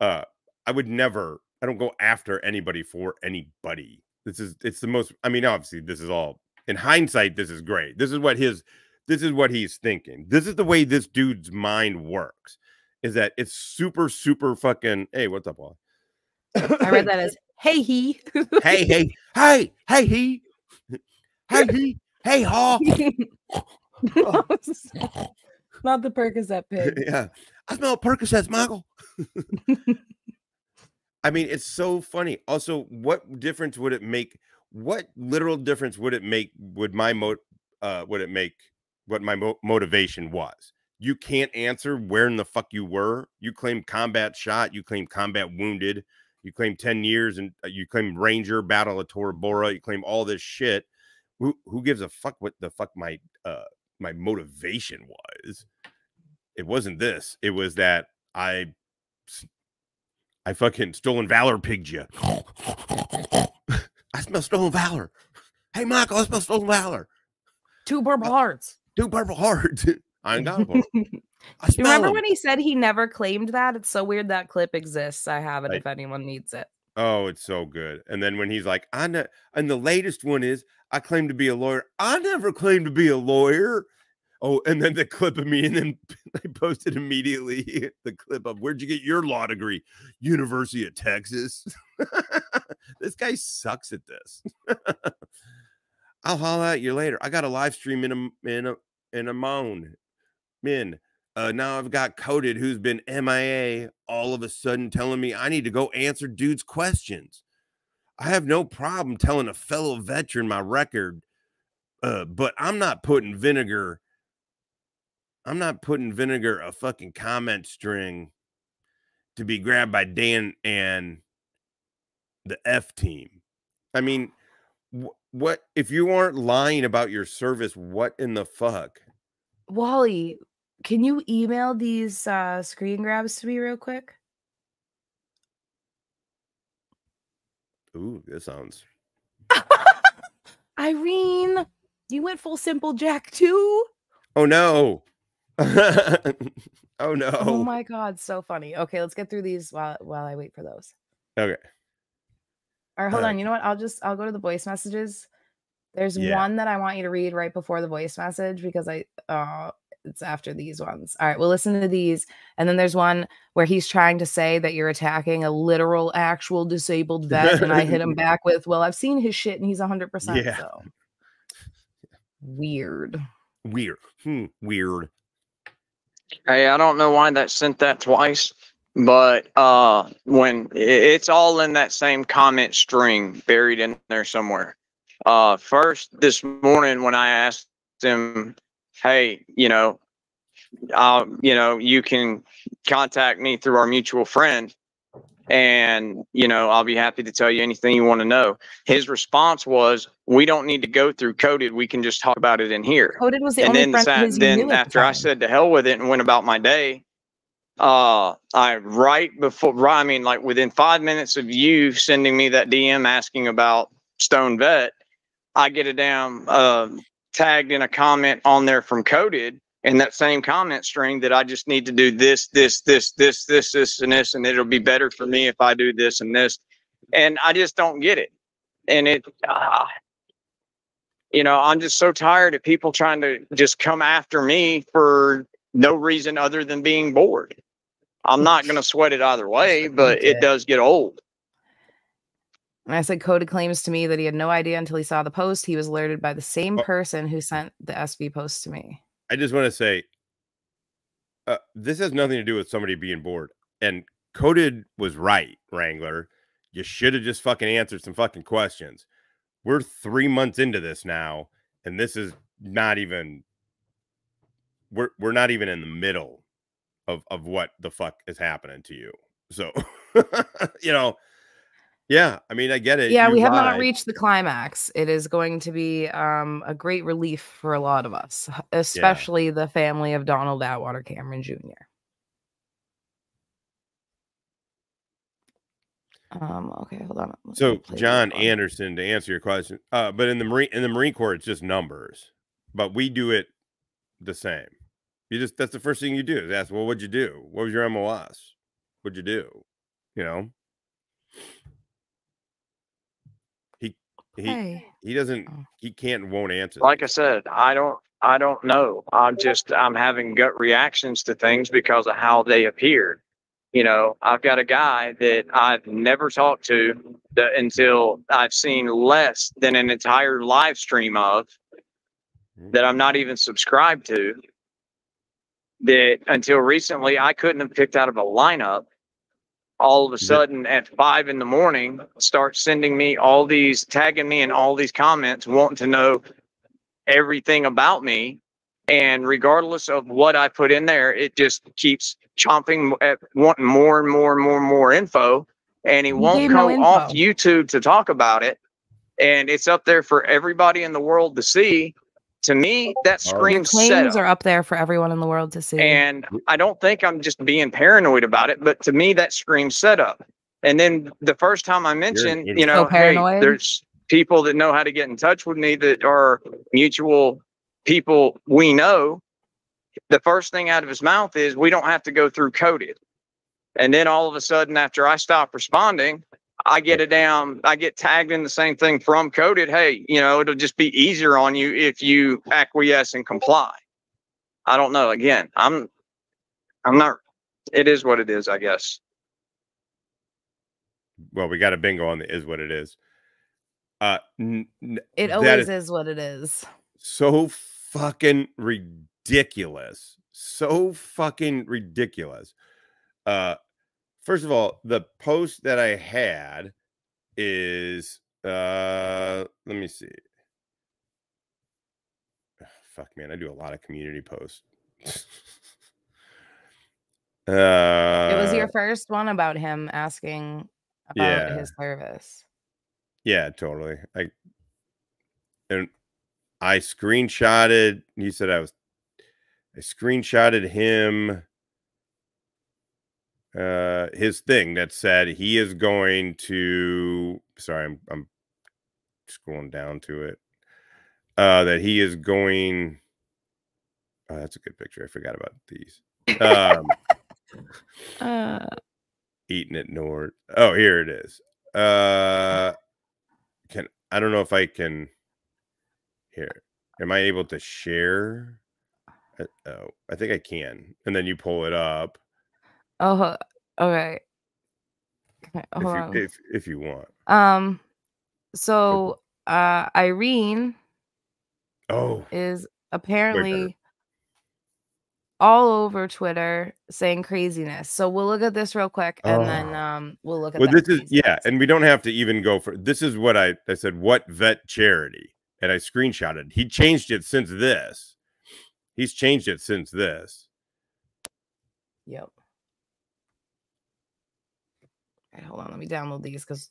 Uh I would never I don't go after anybody for anybody. This is it's the most I mean, obviously this is all in hindsight, this is great. This is what his this is what he's thinking. This is the way this dude's mind works. is that it's super super fucking. Hey, what's up, Wally? I read that as hey he. hey, hey, hey, hey, he, hey, he, hey, haw. Not the Percocet pig. yeah, I smell Percocets, Michael. I mean, it's so funny. Also, what difference would it make? What literal difference would it make? Would my mo uh would it make what my mo- motivation was? You can't answer where in the fuck you were. You claim combat shot. You claim combat wounded. You claim 10 years and uh, you claim Ranger Battle of Tora Bora. You claim all this shit. Who who gives a fuck what the fuck my uh my motivation was? It wasn't this. It was that i i fucking stolen valor pigged you. I smell stolen valor. Hey Michael, I smell stolen valor. Two purple hearts. Two purple hearts. I ain't got one. You remember 'em. when he said he never claimed that? It's so weird that clip exists. I have it Right. if anyone needs it. Oh, it's so good. And then when he's like, I know, and the latest one is, I claim to be a lawyer. I never claimed to be a lawyer. Oh, and then the clip of me, and then they posted immediately the clip of where'd you get your law degree? University of Texas. this guy sucks at this. I'll holler at you later. I got a live stream in a in a in a moan. Min. Uh, now I've got coded who's been MIA all of a sudden telling me I need to go answer dude's questions. I have no problem telling a fellow veteran my record, uh, but I'm not putting vinegar. I'm not putting vinegar a fucking comment string to be grabbed by Dan and the F team. I mean, wh- what if you aren't lying about your service? What in the fuck? Wally, can you email these uh, screen grabs to me real quick? Ooh, this sounds Irene, you went full simple Jack too. Oh no. oh no. Oh my god, so funny. Okay, let's get through these while while I wait for those. okay. All right, hold on. You know what? I'll just I'll go to the voice messages. There's Yeah. one that I want you to read right before the voice message because I uh it's after these ones. All right, we'll listen to these. And then there's one where he's trying to say that you're attacking a literal, actual disabled vet. and I hit him back with, Well, I've seen his shit and he's 100%. Yeah. So weird. Weird. Hmm. Weird. Hey, I don't know why that sent that twice, but uh, when it's all in that same comment string buried in there somewhere. Uh, first this morning when I asked him, "Hey, you know, uh, you know, you can contact me through our mutual friend, and you know, I'll be happy to tell you anything you want to know." His response was, "We don't need to go through coded. We can just talk about it in here." Coded was the and only then friend his then knew at the after I said to hell with it and went about my day, uh, I right before right, I mean like within five minutes of you sending me that DM asking about Stone Vet, I get a damn uh, tagged in a comment on there from Coded in that same comment string that I just need to do this, this, this, this, this, this, and this, and it'll be better for me if I do this and this, and I just don't get it, and it. Uh, you know, I'm just so tired of people trying to just come after me for no reason other than being bored. I'm not going to sweat it either way, but it does get old. And I said Coded claims to me that he had no idea until he saw the post. He was alerted by the same Oh. person who sent the SV post to me. I just want to say uh, this has nothing to do with somebody being bored. And Coded was right, Wrangler. You should have just fucking answered some fucking questions. We're three months into this now, and this is not even we're we're not even in the middle of of what the fuck is happening to you. So you know, yeah, I mean, I get it. yeah, you we have not reached the climax. It is going to be um, a great relief for a lot of us, especially the family of Donald Atwater Cameron Jr. Um, okay, hold on. let me So John. Anderson, to answer your question, uh, but in the Marine in the Marine Corps, it's just numbers, but we do it the same. You just that's the first thing you do is ask, well, what'd you do? What was your MOS? What'd you do? You know, he he Hey. he doesn't Oh. he can't won't answer. Like I said, I don't I don't know. I'm just I'm having gut reactions to things because of how they appeared. You know, I've got a guy that I've never talked to that, until I've seen less than an entire live stream of hmm. that I'm not even subscribed to. That until recently I couldn't have picked out of a lineup. All of a sudden at five in the morning, start sending me all these, tagging me in all these comments, wanting to know everything about me. And regardless of what I put in there, it just keeps chomping at wanting more and more and more and more info. And he won't gave no go off. YouTube to talk about it. And it's up there for everybody in the world to see. To me, that Your Your claims setup. are up there for everyone in the world to see. And I don't think I'm just being paranoid about it, but to me, that screams setup. And then the first time I mentioned, you know, So hey, there's people that know how to get in touch with me that are mutual people we know. The first thing out of his mouth is, we don't have to go through coded. And then all of a sudden, after I stop responding, I get it down. I get tagged in the same thing from coded. Hey, you know, it'll just be easier on you if you acquiesce and comply. I don't know. Again, I'm, I'm not, it is what it is, I guess. Well, we got a bingo on the is what it is. Uh, n- n- it always is is what it is. so fucking ridiculous. So fucking ridiculous. Uh, first of all, the post that I had is uh, let me see. Fuck man, I do a lot of community posts. uh, it was your first one about him asking about yeah. his service. Yeah, totally. I and I screenshotted. He said I was. I screenshotted him. Uh, his thing that said he is going to. Sorry, I'm I'm scrolling down to it. Uh, that he is going. Oh, that's a good picture. I forgot about these. Um, Uh, eating it north. Oh, here it is. Uh can I don't know if I can here. Am I able to share? Uh, Oh, I think I can. And then you pull it up oh, okay. Okay, if you on. if if you want. Um, so uh, Irene Oh, is apparently all over Twitter saying craziness. So we'll look at this real quick, and then Oh. um, we'll look at. well, this is yeah, and we don't have to even go for this is what I I said what vet charity and I screenshotted. He changed it since this. He's changed it since this. Yep. Okay, hold on. Let me download these because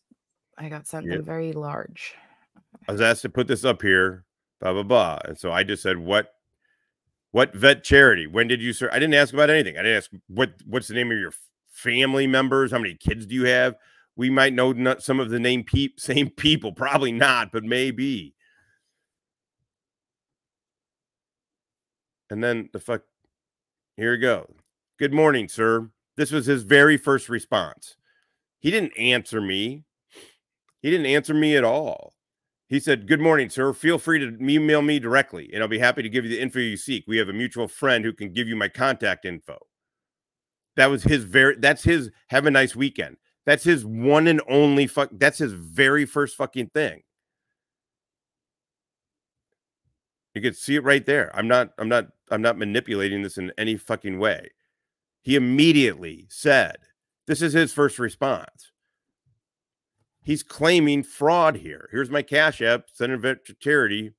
I got sent Yep. them very large. I was asked to put this up here, blah blah blah, and so I just said, "What, what vet charity? When did you serve?" I didn't ask about anything. I didn't ask what what's the name of your family members, how many kids do you have. We might know not some of the name peep same people, probably not, but maybe. And then the fuck, here we go. Good morning, sir. This was his very first response. He didn't answer me. He didn't answer me at all. He said, Good morning, sir. Feel free to email me directly, and I'll be happy to give you the info you seek. We have a mutual friend who can give you my contact info. That was his very, that's his have a nice weekend. That's his one and only fuck, that's his very first fucking thing. You could see it right there. I'm not, I'm not, I'm not manipulating this in any fucking way. He immediately said, This is his first response he's claiming fraud here. Here's my cash app, send it to charity.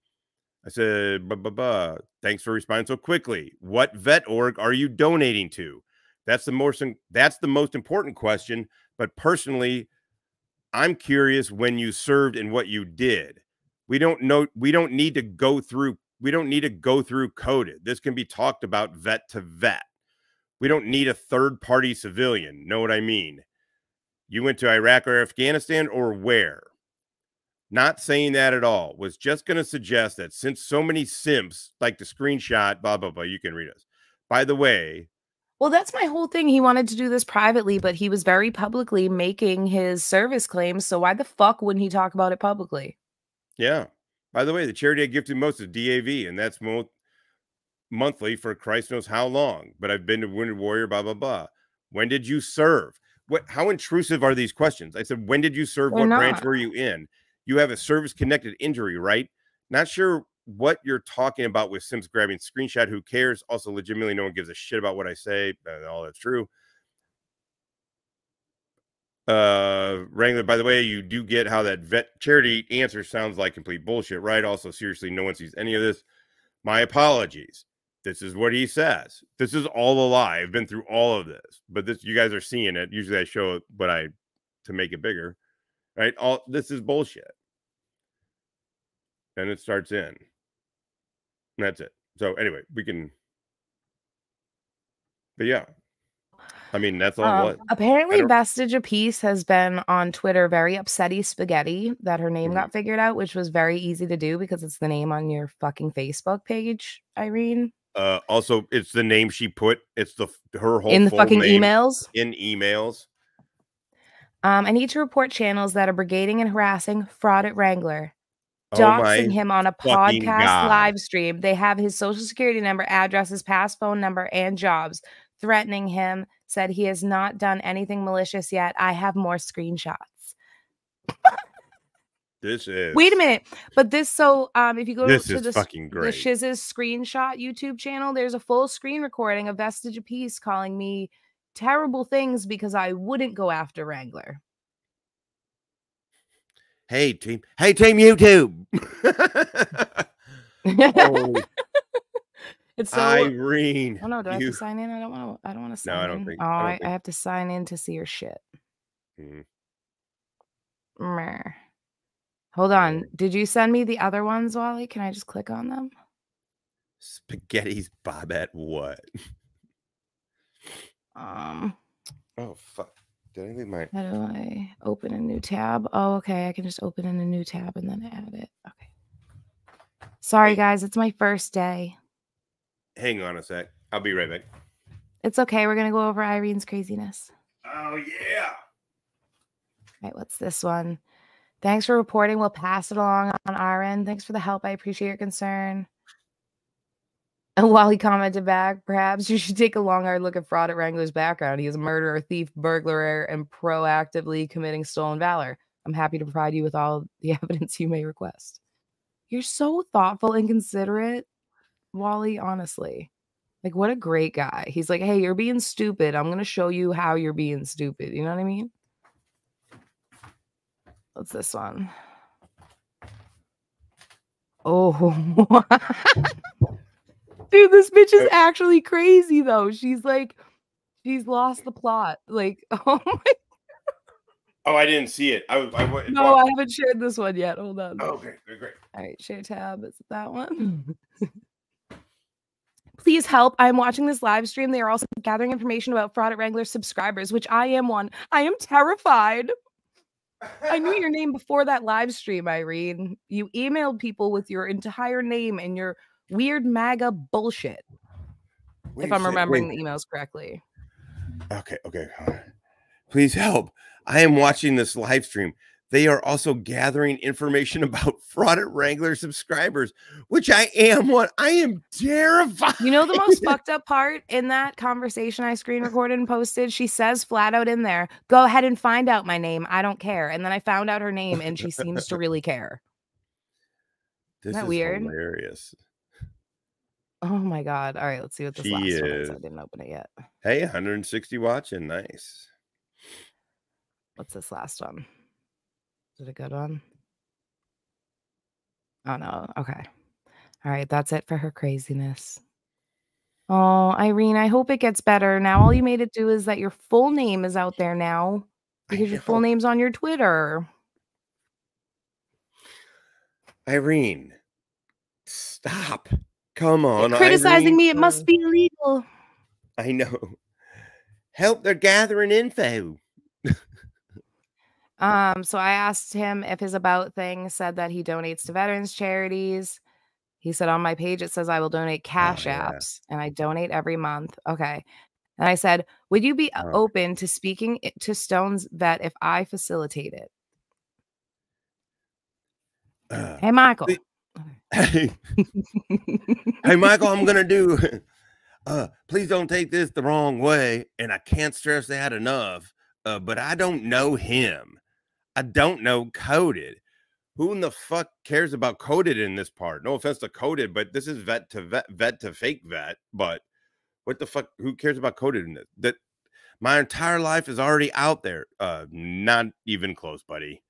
I said, bah, bah, bah. thanks for responding so quickly. What vet org are you donating to? That's the most that's the most important question. But personally, I'm curious when you served and what you did. We don't know, we don't need to go through, we don't need to go through coded. This can be talked about vet to vet. We don't need a third party civilian. Know what I mean? You went to Iraq or Afghanistan or where? Not saying that at all. Was just going to suggest that since so many simps like the screenshot, blah, blah, blah, you can read us. By the way, Well, that's my whole thing. He wanted to do this privately, but he was very publicly making his service claims. So why the fuck wouldn't he talk about it publicly? yeah. By the way, the charity I gifted most is DAV, and that's most monthly for Christ knows how long, but I've been to Wounded Warrior, blah, blah, blah. When did you serve? What how intrusive are these questions? I said, when did you serve? They're what branch were you in? You have a service connected injury, right? Not sure what you're talking about with Sims grabbing screenshot. Who cares? Also, legitimately, no one gives a shit about what I say. Uh, all that's true. Uh, Wrangler, by the way, you do get how that vet charity answer sounds like complete bullshit, right? Also, seriously, no one sees any of this. My apologies. This is what he says. This is all a lie. I've been through all of this, but this you guys are seeing it. Usually, I show it, but I to make it bigger, right? All this is bullshit. And it starts in. And that's it. So anyway, we can. But yeah, I mean that's all. Um, what apparently, Vestige of Peace has been on Twitter very upsetty spaghetti that her name Mhm. got figured out, which was very easy to do because it's the name on your fucking Facebook page, Irene. Uh, also, it's the name she put. It's the her whole in the fucking emails. in emails. Um, I need to report channels that are brigading and harassing Fraud at Wrangler, Oh doxing him on a podcast God. live stream. They have his social security number, address, his past phone number, and jobs, threatening him. Said he has not done anything malicious yet. I have more screenshots. This is Wait a minute, but this so um, if you go This to is the, fucking the great. Shiz's screenshot YouTube channel, there's a full screen recording of Vestige of Peace calling me terrible things because I wouldn't go after Wrangler. Hey team, hey team YouTube. oh, it's so Irene. Oh no, do I have you- to sign in? I don't want to. I don't want to sign No, I don't in. think- Oh, I I, I, have to sign in to see your shit. Mhm. Hold on. Did you send me the other ones, Wally? Can I just click on them? Spaghetti's Bobette. What? Um, Oh fuck! Did I leave my? how do I open a new tab? Oh, okay. I can just open in a new tab and then add it. Okay. Sorry, guys. It's my first day. Hang on a sec. I'll be right back. It's okay. We're gonna go over Irene's craziness. Oh yeah. All right, what's this one? Thanks for reporting. We'll pass it along on our end. Thanks for the help. I appreciate your concern. And while he commented back, perhaps you should take a long hard look at Fraud at Wrangler's background. He is a murderer, thief, burglar, and proactively committing stolen valor. I'm happy to provide you with all the evidence you may request. You're so thoughtful and considerate, Wally, honestly. Like, what a great guy. He's like, hey, you're being stupid. I'm going to show you how you're being stupid. You know what I mean? What's this one? Oh, dude, this bitch is actually crazy though. She's like, she's lost the plot. Like, oh my, Oh, I didn't see it. I. I no, I haven't shared this one yet. Hold on. Oh, okay, great, great. All right, share tab. Is that one? Please help. I'm watching this live stream. They are also gathering information about Fraud at Wrangler subscribers, which I am one. I am terrified. I knew your name before that live stream, Irene. You emailed people with your entire name and your weird MAGA bullshit, Wait if I'm remembering wait. the emails correctly. Okay, okay. Please help. I am watching this live stream. They are also gathering information about fraud at Wrangler subscribers, which I am one. I am terrified. You know the most fucked up part in that conversation I screen recorded and posted? She says flat out in there, go ahead and find out my name. I don't care. And then I found out her name and she seems to really care. This Isn't that is weird? hilarious. Oh my god. All right, let's see what this She last one is. I didn't open it yet. Hey, 160 watching. Nice. What's this last one? Is it a good one? Oh no. Okay. All right, that's it for her craziness. Oh, Irene, I hope it gets better. Now all you made it do is that your full name is out there now because your full name's on your Twitter. Irene, stop. Come on. You're criticizing Irene. me, it must be illegal. I know. Help, they're gathering info. Um, so I asked him if his about thing said that he donates to veterans charities. He said on my page it says I will donate cash Oh, yeah. apps and I donate every month. Okay. And I said, would you be Oh. open to speaking to Stone's vet if I facilitate it? Uh, Hey, Michael. Hey, hey, Michael, I'm gonna do. Uh, please don't take this the wrong way, and I can't stress that enough. Uh, but I don't know him. I don't know coded. Who in the fuck cares about coded in this part? No offense to coded, but this is vet to vet, vet to fake vet. But what the fuck? Who cares about coded in this? That my entire life is already out there. Uh, not even close, buddy.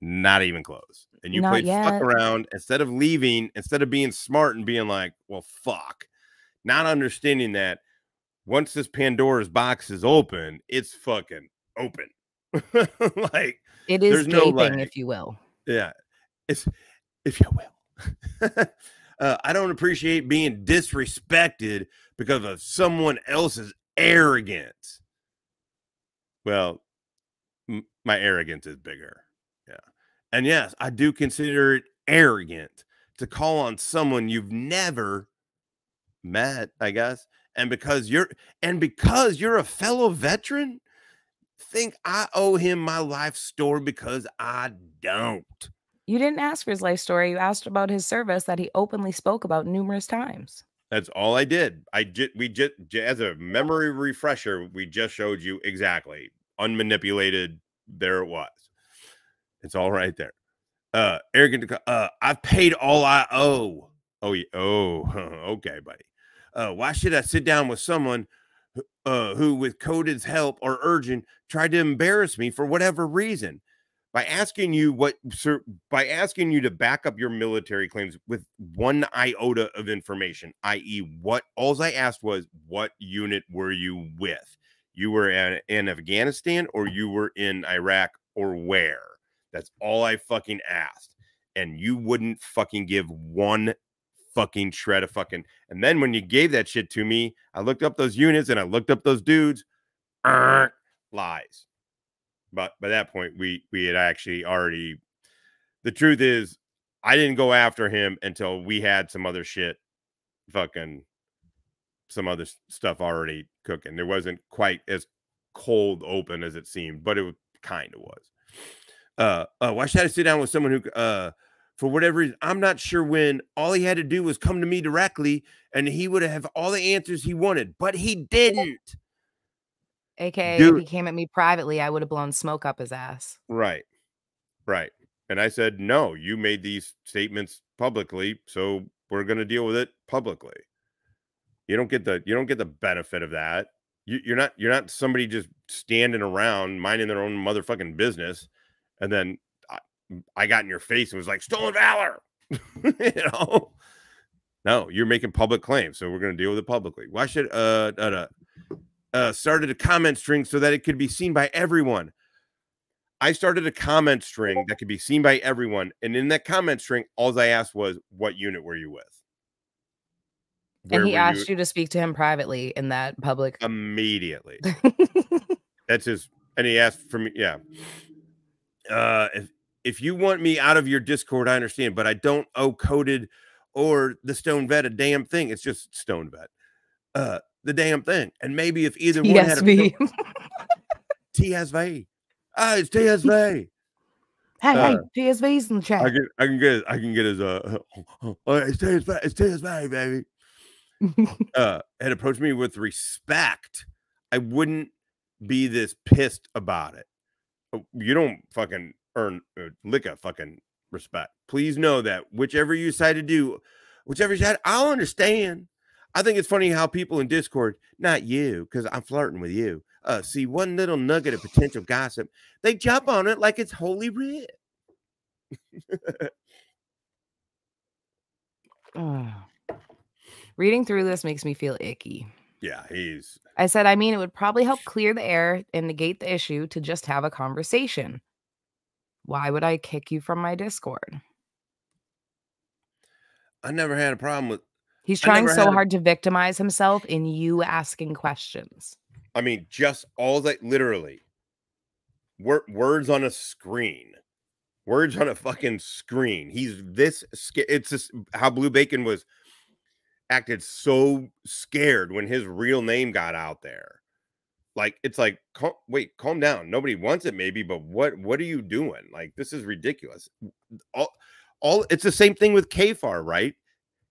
Not even close. And you Not played yet. fuck around instead of leaving, instead of being smart and being like, well, fuck. Not understanding that once this Pandora's box is open, it's fucking open. like, It is There's no, gaping, like- if you will. yeah, it's if you will. uh, I don't appreciate being disrespected because of someone else's arrogance. Well, m- my arrogance is bigger. Yeah. And yes, I do consider it arrogant to call on someone you've never met, I guess. And because you're and because you're a fellow veteran, think I owe him my life story because I don't. You didn't ask for his life story. You asked about his service that he openly spoke about numerous times. That's all I did. I just we just as a memory refresher, we just showed you exactly unmanipulated. There it was. It's all right there. Uh, arrogant. Uh, I've paid all I owe. Oh, yeah. Oh, okay, buddy. Uh, why should I sit down with someone uh, who, with Coded's help or urging, tried to embarrass me for whatever reason? By asking you what, sir, by asking you to back up your military claims with one iota of information, i.e., what all I asked was, what unit were you with? You were in, in Afghanistan or you were in Iraq or where? That's all I fucking asked. And you wouldn't fucking give one fucking shred of fucking. And then when you gave that shit to me, I looked up those units and I looked up those dudes. Er, lies. But by that point, we we had actually already. The truth is, I didn't go after him until we had some other shit, fucking, some other stuff already cooking. There wasn't quite as cold open as it seemed, but it kind of was. Uh, uh, why should I sit down with someone who, uh, for whatever reason, I'm not sure when all he had to do was come to me directly and he would have all the answers he wanted, but he didn't. AKA, if he came at me privately, I would have blown smoke up his ass. Right. Right. And I said, no, you made these statements publicly, so we're going to deal with it publicly. You don't get the you don't get the benefit of that. You, you're not you're not somebody just standing around minding their own motherfucking business, and then I, got in your face and was like stolen valor, you know. No, you're making public claims, so we're going to deal with it publicly. Why should uh, uh, uh, started a comment string so that it could be seen by everyone? I started a comment string that could be seen by everyone. And in that comment string, all I asked was, What unit were you with? and he asked you to speak to him privately in that public. immediately. That's his, and he asked for me. Yeah. Uh, if if you want me out of your Discord, I understand, but I don't owe coded or the Stone Vet a damn thing. It's just Stone Vet. Uh, the damn thing. And maybe if either one had a TSV. TSV. Ah, it's TSV. hey, hey, Uh, TSV's in the chat. I can I can get I can get his uh oh, it's TSV, it's TSV, baby. uh had approached me with respect, I wouldn't be this pissed about it. Oh, You don't fucking earn uh, lick a fucking respect. Please know that whichever you decide to do, whichever you decide, I'll understand. I think it's funny how people in Discord, not you, because I'm flirting with you, uh, see one little nugget of potential gossip, they jump on it like it's holy writ. Ugh. Reading through this makes me feel icky. Yeah, he's I said, I mean, it would probably help clear the air and negate the issue to just have a conversation. Why would I kick you from my Discord? I never had a problem with He's trying so had a- hard to victimize himself in you asking questions. I mean, just all that literally wor- words on a screen, words on a fucking screen. He's this. sca- It's just how Blue Bacon was acted so scared when his real name got out there. Like it's like, cal- wait, calm down. Nobody wants it, maybe, but what? What are you doing? Like this is ridiculous. All, all it's the same thing with Kfar, right?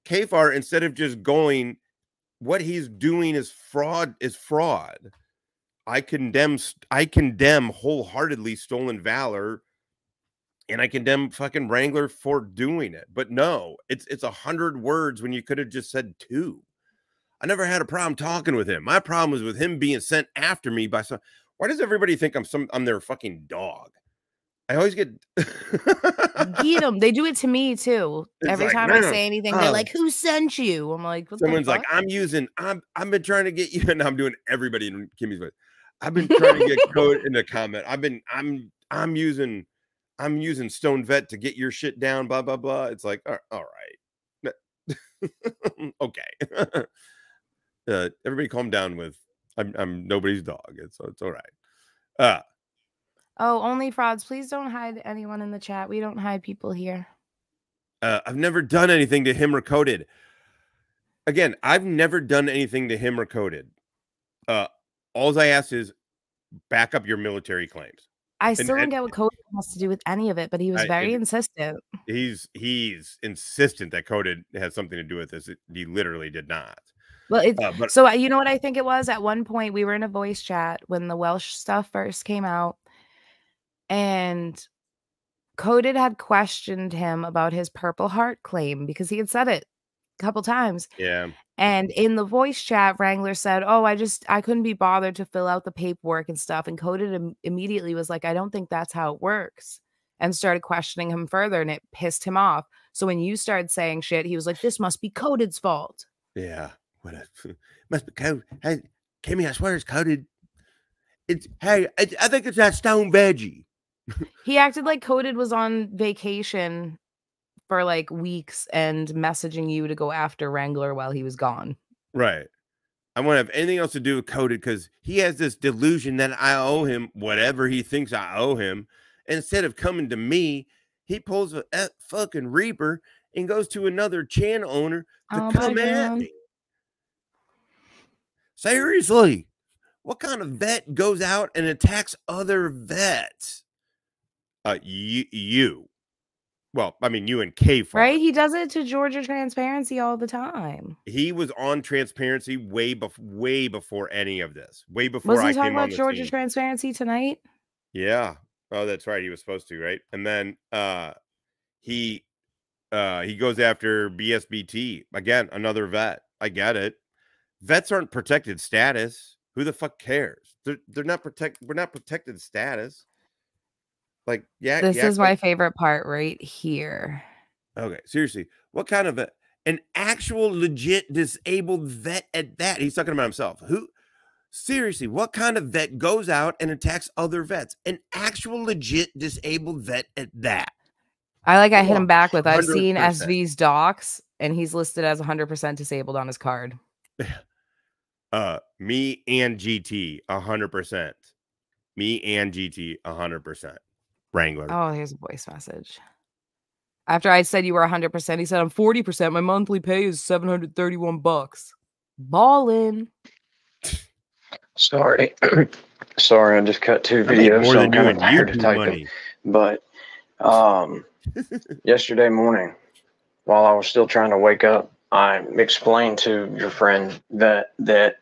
Kfar, instead of just going, what he's doing is fraud, is fraud. I condemn I condemn wholeheartedly stolen valor and I condemn fucking Wrangler for doing it. But no, it's it's a hundred words when you could have just said two. I never had a problem talking with him. My problem was with him being sent after me by some. Why does everybody think I'm some I'm their fucking dog? I always get Get them. They do it to me too. It's Every like, time no, I say anything, they're like, "Who sent you?" I'm like, what the Someone's like. I'm using, I'm, I've been trying to get you, and I'm doing everybody in Kimmy's voice. I've been trying to get code in the comment. I've been, I'm, I'm using, I'm using Stone Vet to get your shit down. Blah blah blah. It's like, all, all right, okay. Uh, everybody, calm down. With, I'm, I'm nobody's dog. It's, it's all right. Uh, "Oh, only frauds. Please don't hide anyone in the chat. We don't hide people here." uh, I've never done anything to him or coded. Again, I've never done anything to him or coded. Uh, all I ask is back up your military claims. I still don't and- get what code has to do with any of it, but he was I- very insistent. He's he's insistent that coded has something to do with this. He literally did not. Well, it, Uh, but so uh, you know what I think it was. At one point, we were in a voice chat when the Welsh stuff first came out, and Coded had questioned him about his Purple Heart claim because he had said it a couple times. yeah, And in the voice chat, Wrangler said, "Oh, I just I couldn't be bothered to fill out the paperwork and stuff." And Coded im- immediately was like, "I don't think that's how it works," and started questioning him further, and it pissed him off. So when you started saying shit, he was like, "This must be Coded's fault." yeah. What a, must be code. Hey, Kimmy, I swear it's coded. It's hey, I, I think it's that stone veggie. He acted like Coded was on vacation for like weeks and messaging you to go after Wrangler while he was gone. Right. I won't have anything else to do with coded because he has this delusion that I owe him whatever he thinks I owe him. Instead of coming to me, he pulls a, a fucking Reaper and goes to another channel owner to Oh come at me. Seriously, what kind of vet goes out and attacks other vets? Uh, you, you. Well, I mean, you and K Right? He does it to Georgia Transparency all the time. he was on transparency way bef- way before any of this. Way before Wasn't I he talking came about Georgia scene. Transparency tonight? Yeah. Oh, that's right. He was supposed to, right? And then uh he uh he goes after BSBT. Again, another vet. I get it. Vets aren't protected status. Who the fuck cares? They're they're not protect we're not protected status. Like, yeah, This yeah, is my favorite part right here. Okay, seriously, what kind of a, an actual legit disabled vet at that? He's talking about himself. Who? Seriously, what kind of vet goes out and attacks other vets? An actual legit disabled vet at that. I like I hit him back with I've seen 100%. SV's docs and he's listed as 100% disabled on his card. Uh, me and GT, a hundred percent. Me and GT, a hundred percent. Wrangler. Oh, here's a voice message. After I said you were 100%, he said I'm 40%. My monthly pay is 731 bucks. Ballin'. Sorry. Sorry, I just cut two I make videos. more so than you kind and of tired YouTube of typing. money. But um, yesterday morning, while I was still trying to wake up, I explained to your friend that that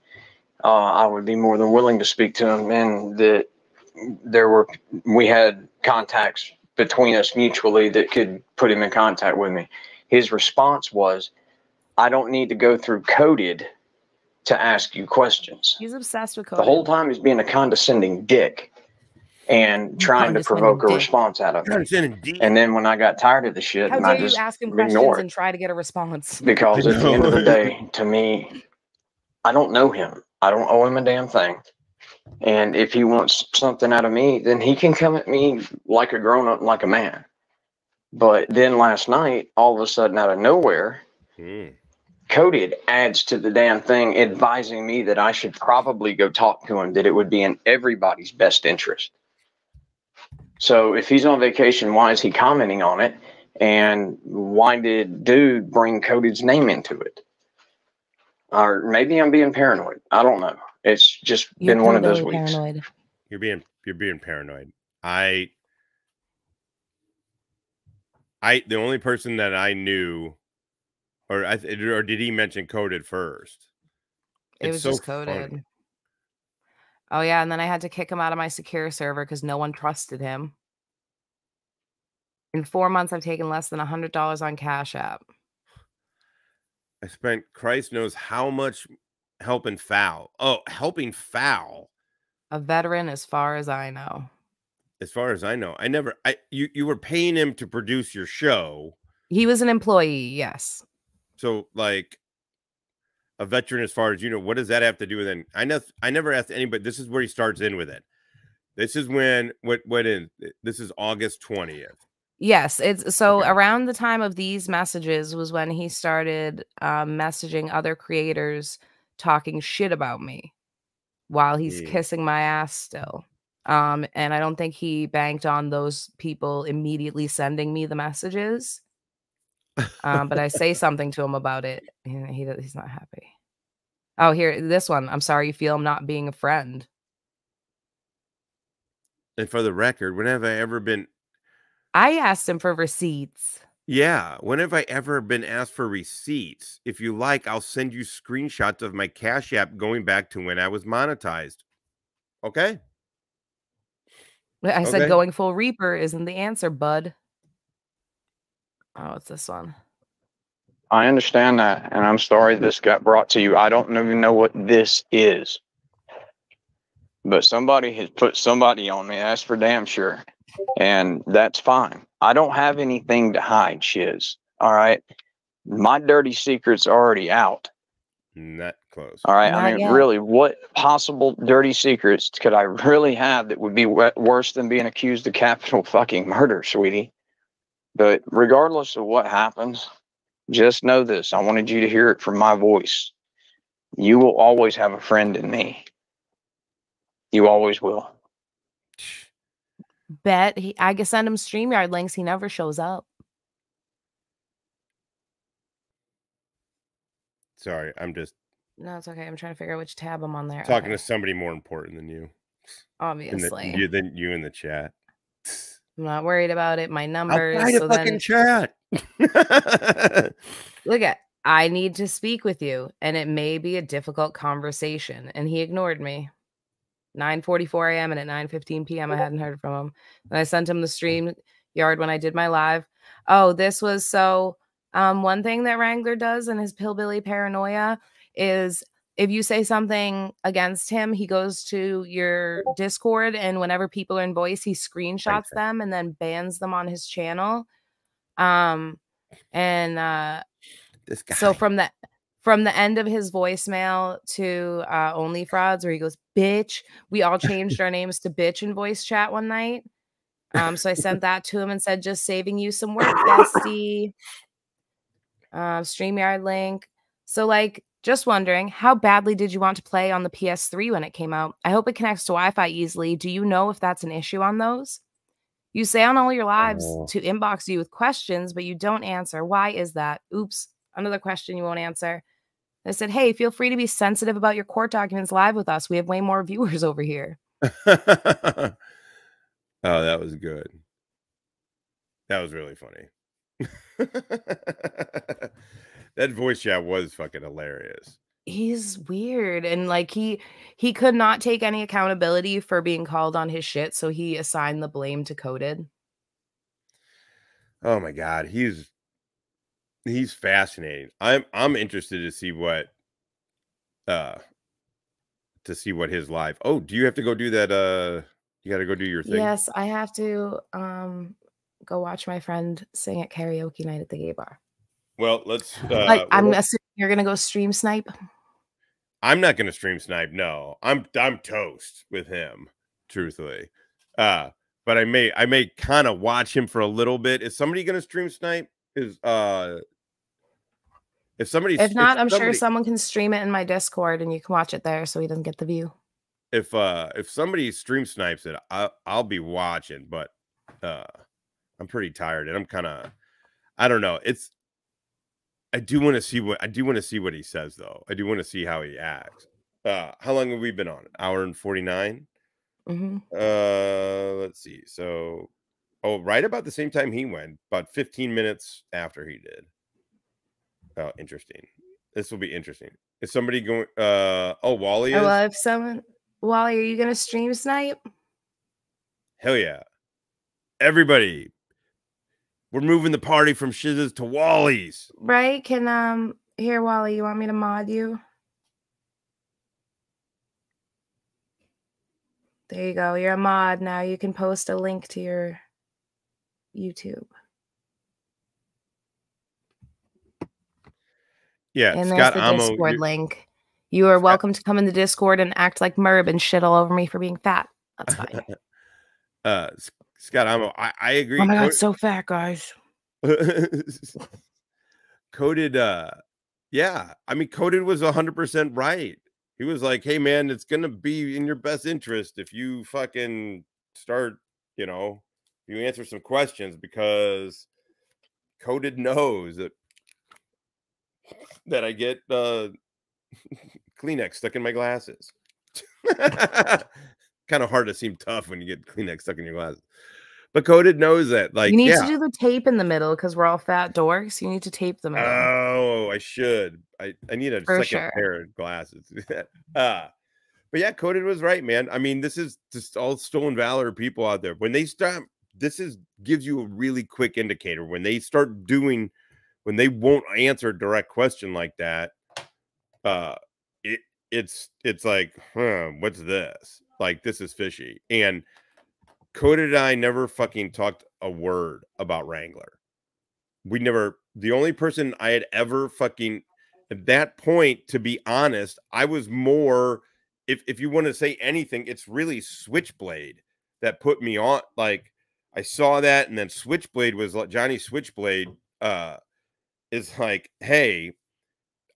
uh, I would be more than willing to speak to him, and that there were we had contacts between us mutually that could put him in contact with me. His response was, "I don't need to go through coded to ask you questions." He's obsessed with coded. The whole time he's being a condescending dick and trying to condescending provoke a dick. response out of me. And then when I got tired of the shit, How and I dare you just ask him questions ignore it and try to get a response? because at the end of the day, to me, I don't know him. I don't owe him a damn thing. And if he wants something out of me, then he can come at me like a grown up, like a man. But then last night, all of a sudden, out of nowhere, Mm. Coded adds to the damn thing, advising me that I should probably go talk to him, that it would be in everybody's best interest. So if he's on vacation, why is he commenting on it? And why did dude bring Coded's name into it? Or maybe I'm being paranoid. I don't know. It's just You're been one of those totally weeks. paranoid. You're being you're being paranoid. I I the only person that I knew, or I or did he mention coded first? It It's was so just funny. coded. Oh yeah, and then I had to kick him out of my secure server because no one trusted him. In four months, I've taken less than a hundred dollars on Cash App. I spent Christ knows how much helping foul. Oh, helping foul. A veteran, as far as I know. As far as I know, I never. I you you were paying him to produce your show, He was an employee, yes. so like a veteran. As far as you know, what does that have to do with it? I know I never asked anybody. This is where he starts in with it. This is when what what in this is August twentieth. Yes, it's so Okay. around the time of these messages was when he started um, messaging other creators talking shit about me while he's Yeah. kissing my ass still. Um, and I don't think he banked on those people immediately sending me the messages. Um, but I say something to him about it, and he he's not happy. Oh, here this one. I'm sorry you feel I'm not being a friend. And for the record, when have I ever been? I asked him for receipts. Yeah, when have I ever been asked for receipts? If you like, I'll send you screenshots of my Cash App going back to when I was monetized. Okay. I said Okay. going full Reaper isn't the answer, bud. Oh, it's this one. I understand that, and I'm sorry this got brought to you. I don't even know what this is. But somebody has put somebody on me, that's for damn sure. And that's fine. I don't have anything to hide, shiz. All right. My dirty secret's are already out. Not close. All right. Not I mean, yet. really, what possible dirty secrets could I really have that would be we- worse than being accused of capital fucking murder, sweetie? But regardless of what happens, just know this. I wanted you to hear it from my voice. You will always have a friend in me. You always will. Bet he I can send him StreamYard links. He never shows up. Sorry, I'm just No, it's okay. I'm trying to figure out which tab I'm on there. talking Okay, to somebody more important than you. In the, obviously. you than you in the chat. I'm not worried about it. My numbers. Outside So fucking then chat. look at I need to speak with you, and it may be a difficult conversation. And he ignored me. 9:44 a.m. and at 9:15 p.m. I hadn't heard from him. And I sent him the stream yard when I did my live. Oh, this was so. Um, one thing that Wrangler does in his pillbilly paranoia is if you say something against him, he goes to your Discord, and whenever people are in voice, he screenshots them and then bans them on his channel. Um, and uh, this guy. so from the from the end of his voicemail to uh, only frauds where he goes bitch we all changed our names to bitch in voice chat one night. Um so i sent that to him and said just saving you some work bestie. Um StreamYard link. So like just wondering how badly did you want to play on the ps3 when it came out? I hope it connects to wi-fi easily. Do you know if that's an issue on those? You say on all your lives Oh. to inbox you with questions but you don't answer. Why is that? Oops another question you won't answer I said, Hey, feel free to be sensitive about your court documents live with us. We have way more viewers over here. oh, that was good. That was really funny. that voice chat was fucking hilarious. He's weird. And like he he could not take any accountability for being called on his shit. So he assigned the blame to coded. Oh my god, he's he's fascinating. I'm I'm interested to see what uh to see what his live. Oh, do you have to go do that uh you got to go do your thing? Yes, I have to um go watch my friend sing at karaoke night at the gay bar. Well, let's uh like I'm well, assuming you're gonna go stream snipe. I'm not going to stream snipe. No. I'm I'm toast with him, truthfully. Uh but I may I may kind of watch him for a little bit. Is somebody going to stream snipe? Is uh if somebody If not, I'm sure someone can stream it in my Discord and you can watch it there so he doesn't get the view. if uh if somebody stream snipes it, I I'll be watching, but uh I'm pretty tired and I'm kind of I don't know. It's I do want to see what I do want to see what he says though. I do want to see how he acts. Uh how long have we been on? Hour and 49? hmm Uh let's see. So Oh, right about the same time he went, about 15 minutes after he did. Oh, interesting. This will be interesting. Is somebody going? Uh oh, Wally is. Oh, well, if someone, Wally, are you gonna stream snipe? Hell yeah! Everybody, we're moving the party from Shiz's to Wally's. Right? Can um here, Wally, you want me to mod you? There you go. You're a mod now. You can post a link to your YouTube. Yeah, and Scott there's the Amo. Discord you- link. You are welcome to come in the Discord and act like Merb and shit all over me for being fat. That's fine. uh, Scott Amo. I, I agree. oh my god, Code- so fat, guys. coded uh yeah i mean coded was 100% right he was like hey man it's gonna be in your best interest if you fucking start you know you answer some questions because coded knows that that i get uh kleenex stuck in my glasses kind of hard to seem tough when you get kleenex stuck in your glasses but coded knows that like you need yeah to do the tape in the middle because we're all fat dorks. You need to tape them. Oh, I should. I, I need a For second sure. pair of glasses. uh, but yeah, Coded was right, man. I mean, this is just all stolen valor people out there. When they start, this is gives you a really quick indicator. When they start doing, when they won't answer a direct question like that, uh, it it's it's like, huh, what's this? Like this is fishy. And Coded and I never fucking talked a word about Wrangler we never the only person I had ever fucking at that point, to be honest, I was more if if you want to say anything, it's really Switchblade that put me on. Like I saw that, and then Switchblade was like Johnny Switchblade uh is like, hey,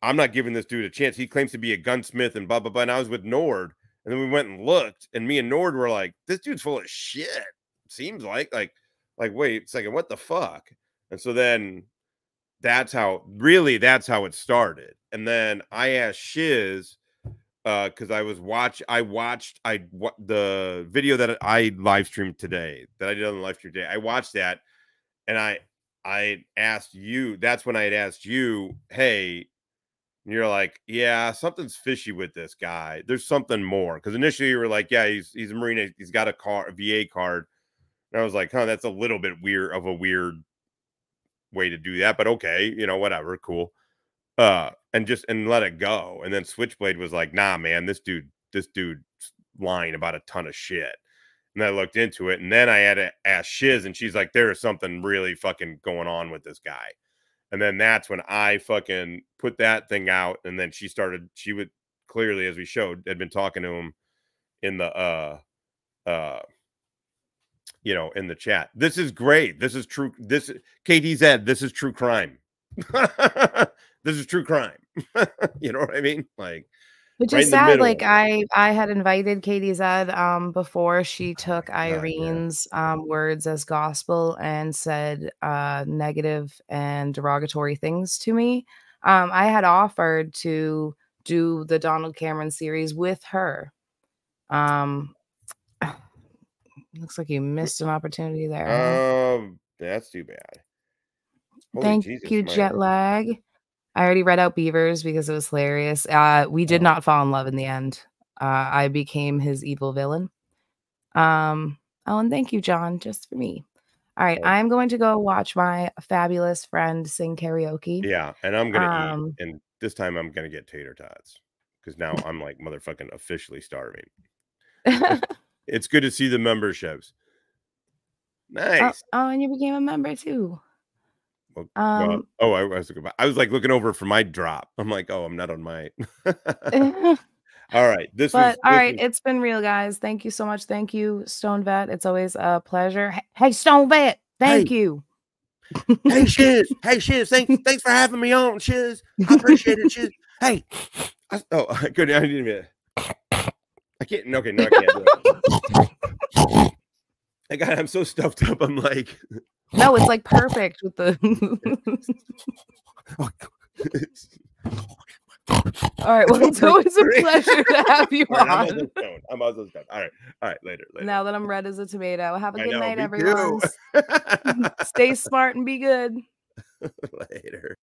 I'm not giving this dude a chance. He claims to be a gunsmith and blah blah blah. And I was with Nord, and then we went and looked, and me and Nord were like, this dude's full of shit. Seems like like like wait a second, what the fuck? And so then that's how really that's how it started. And then I asked Shiz uh because I was watch I watched I what the video that I live streamed today that I did on the live stream today. I watched that and I I asked you that's when I had asked you, hey, you're like, yeah, something's fishy with this guy. There's something more. Because initially you were like, yeah, he's he's a Marine, he's got a car, a VA card. And I was like, huh, that's a little bit weird of a weird way to do that, but okay, you know, whatever, cool. Uh, and just and let it go. And then Switchblade was like, nah, man, this dude, this dude lying about a ton of shit. And I looked into it, and then I had to ask Shiz, and she's like, there is something really fucking going on with this guy. And then that's when I fucking put that thing out, and then she started, she would clearly, as we showed, had been talking to him in the uh uh you know, in the chat. This is great. This is true. This KTZ, this is true crime. this is true crime. you know what I mean? Like, Which right is sad. Like. I, I had invited Katie Zed um before she took God, yeah. Irene's um words as gospel and said uh negative and derogatory things to me. Um, I had offered to do the Donald Cameron series with her. Um, looks like you missed an opportunity there. um, that's too bad. Holy Thank Jesus, you, man. jet lag. I already read out Beavers because it was hilarious. Uh, we did Oh. not fall in love in the end. Uh, I became his evil villain. Um, oh, and thank you, John, just for me. All right, Oh. I'm going to go watch my fabulous friend sing karaoke. Yeah, and I'm gonna Um, eat, and this time I'm gonna get tater tots because now I'm like motherfucking officially starving. It's good to see the memberships. oh, Nice. oh, and you became a member too. Well, well, Um, oh, I was looking. I was like looking over for my drop. I'm like, oh, I'm not on my. all right, this but was. all this right, was- it's been real, guys. Thank you so much. Thank you, Stone Vet. It's always a pleasure. Hey, Stone Vet, thank Hey. you. hey Shiz, hey Shiz, thanks thanks for having me on, Shiz. I appreciate it, Shiz. Hey, I, oh, I couldn't. I didn't even. I can't. Okay, no, I can't. I got. I'm so stuffed up. I'm like. No, it's like perfect with the. Oh, all right. Well, it's always a pleasure to have you right, I'm on. also stoned. I'm also stoned. All right. All right. Later. Later. Now that I'm red as a tomato. Have a I good know, night, everyone. Stay smart and be good. later.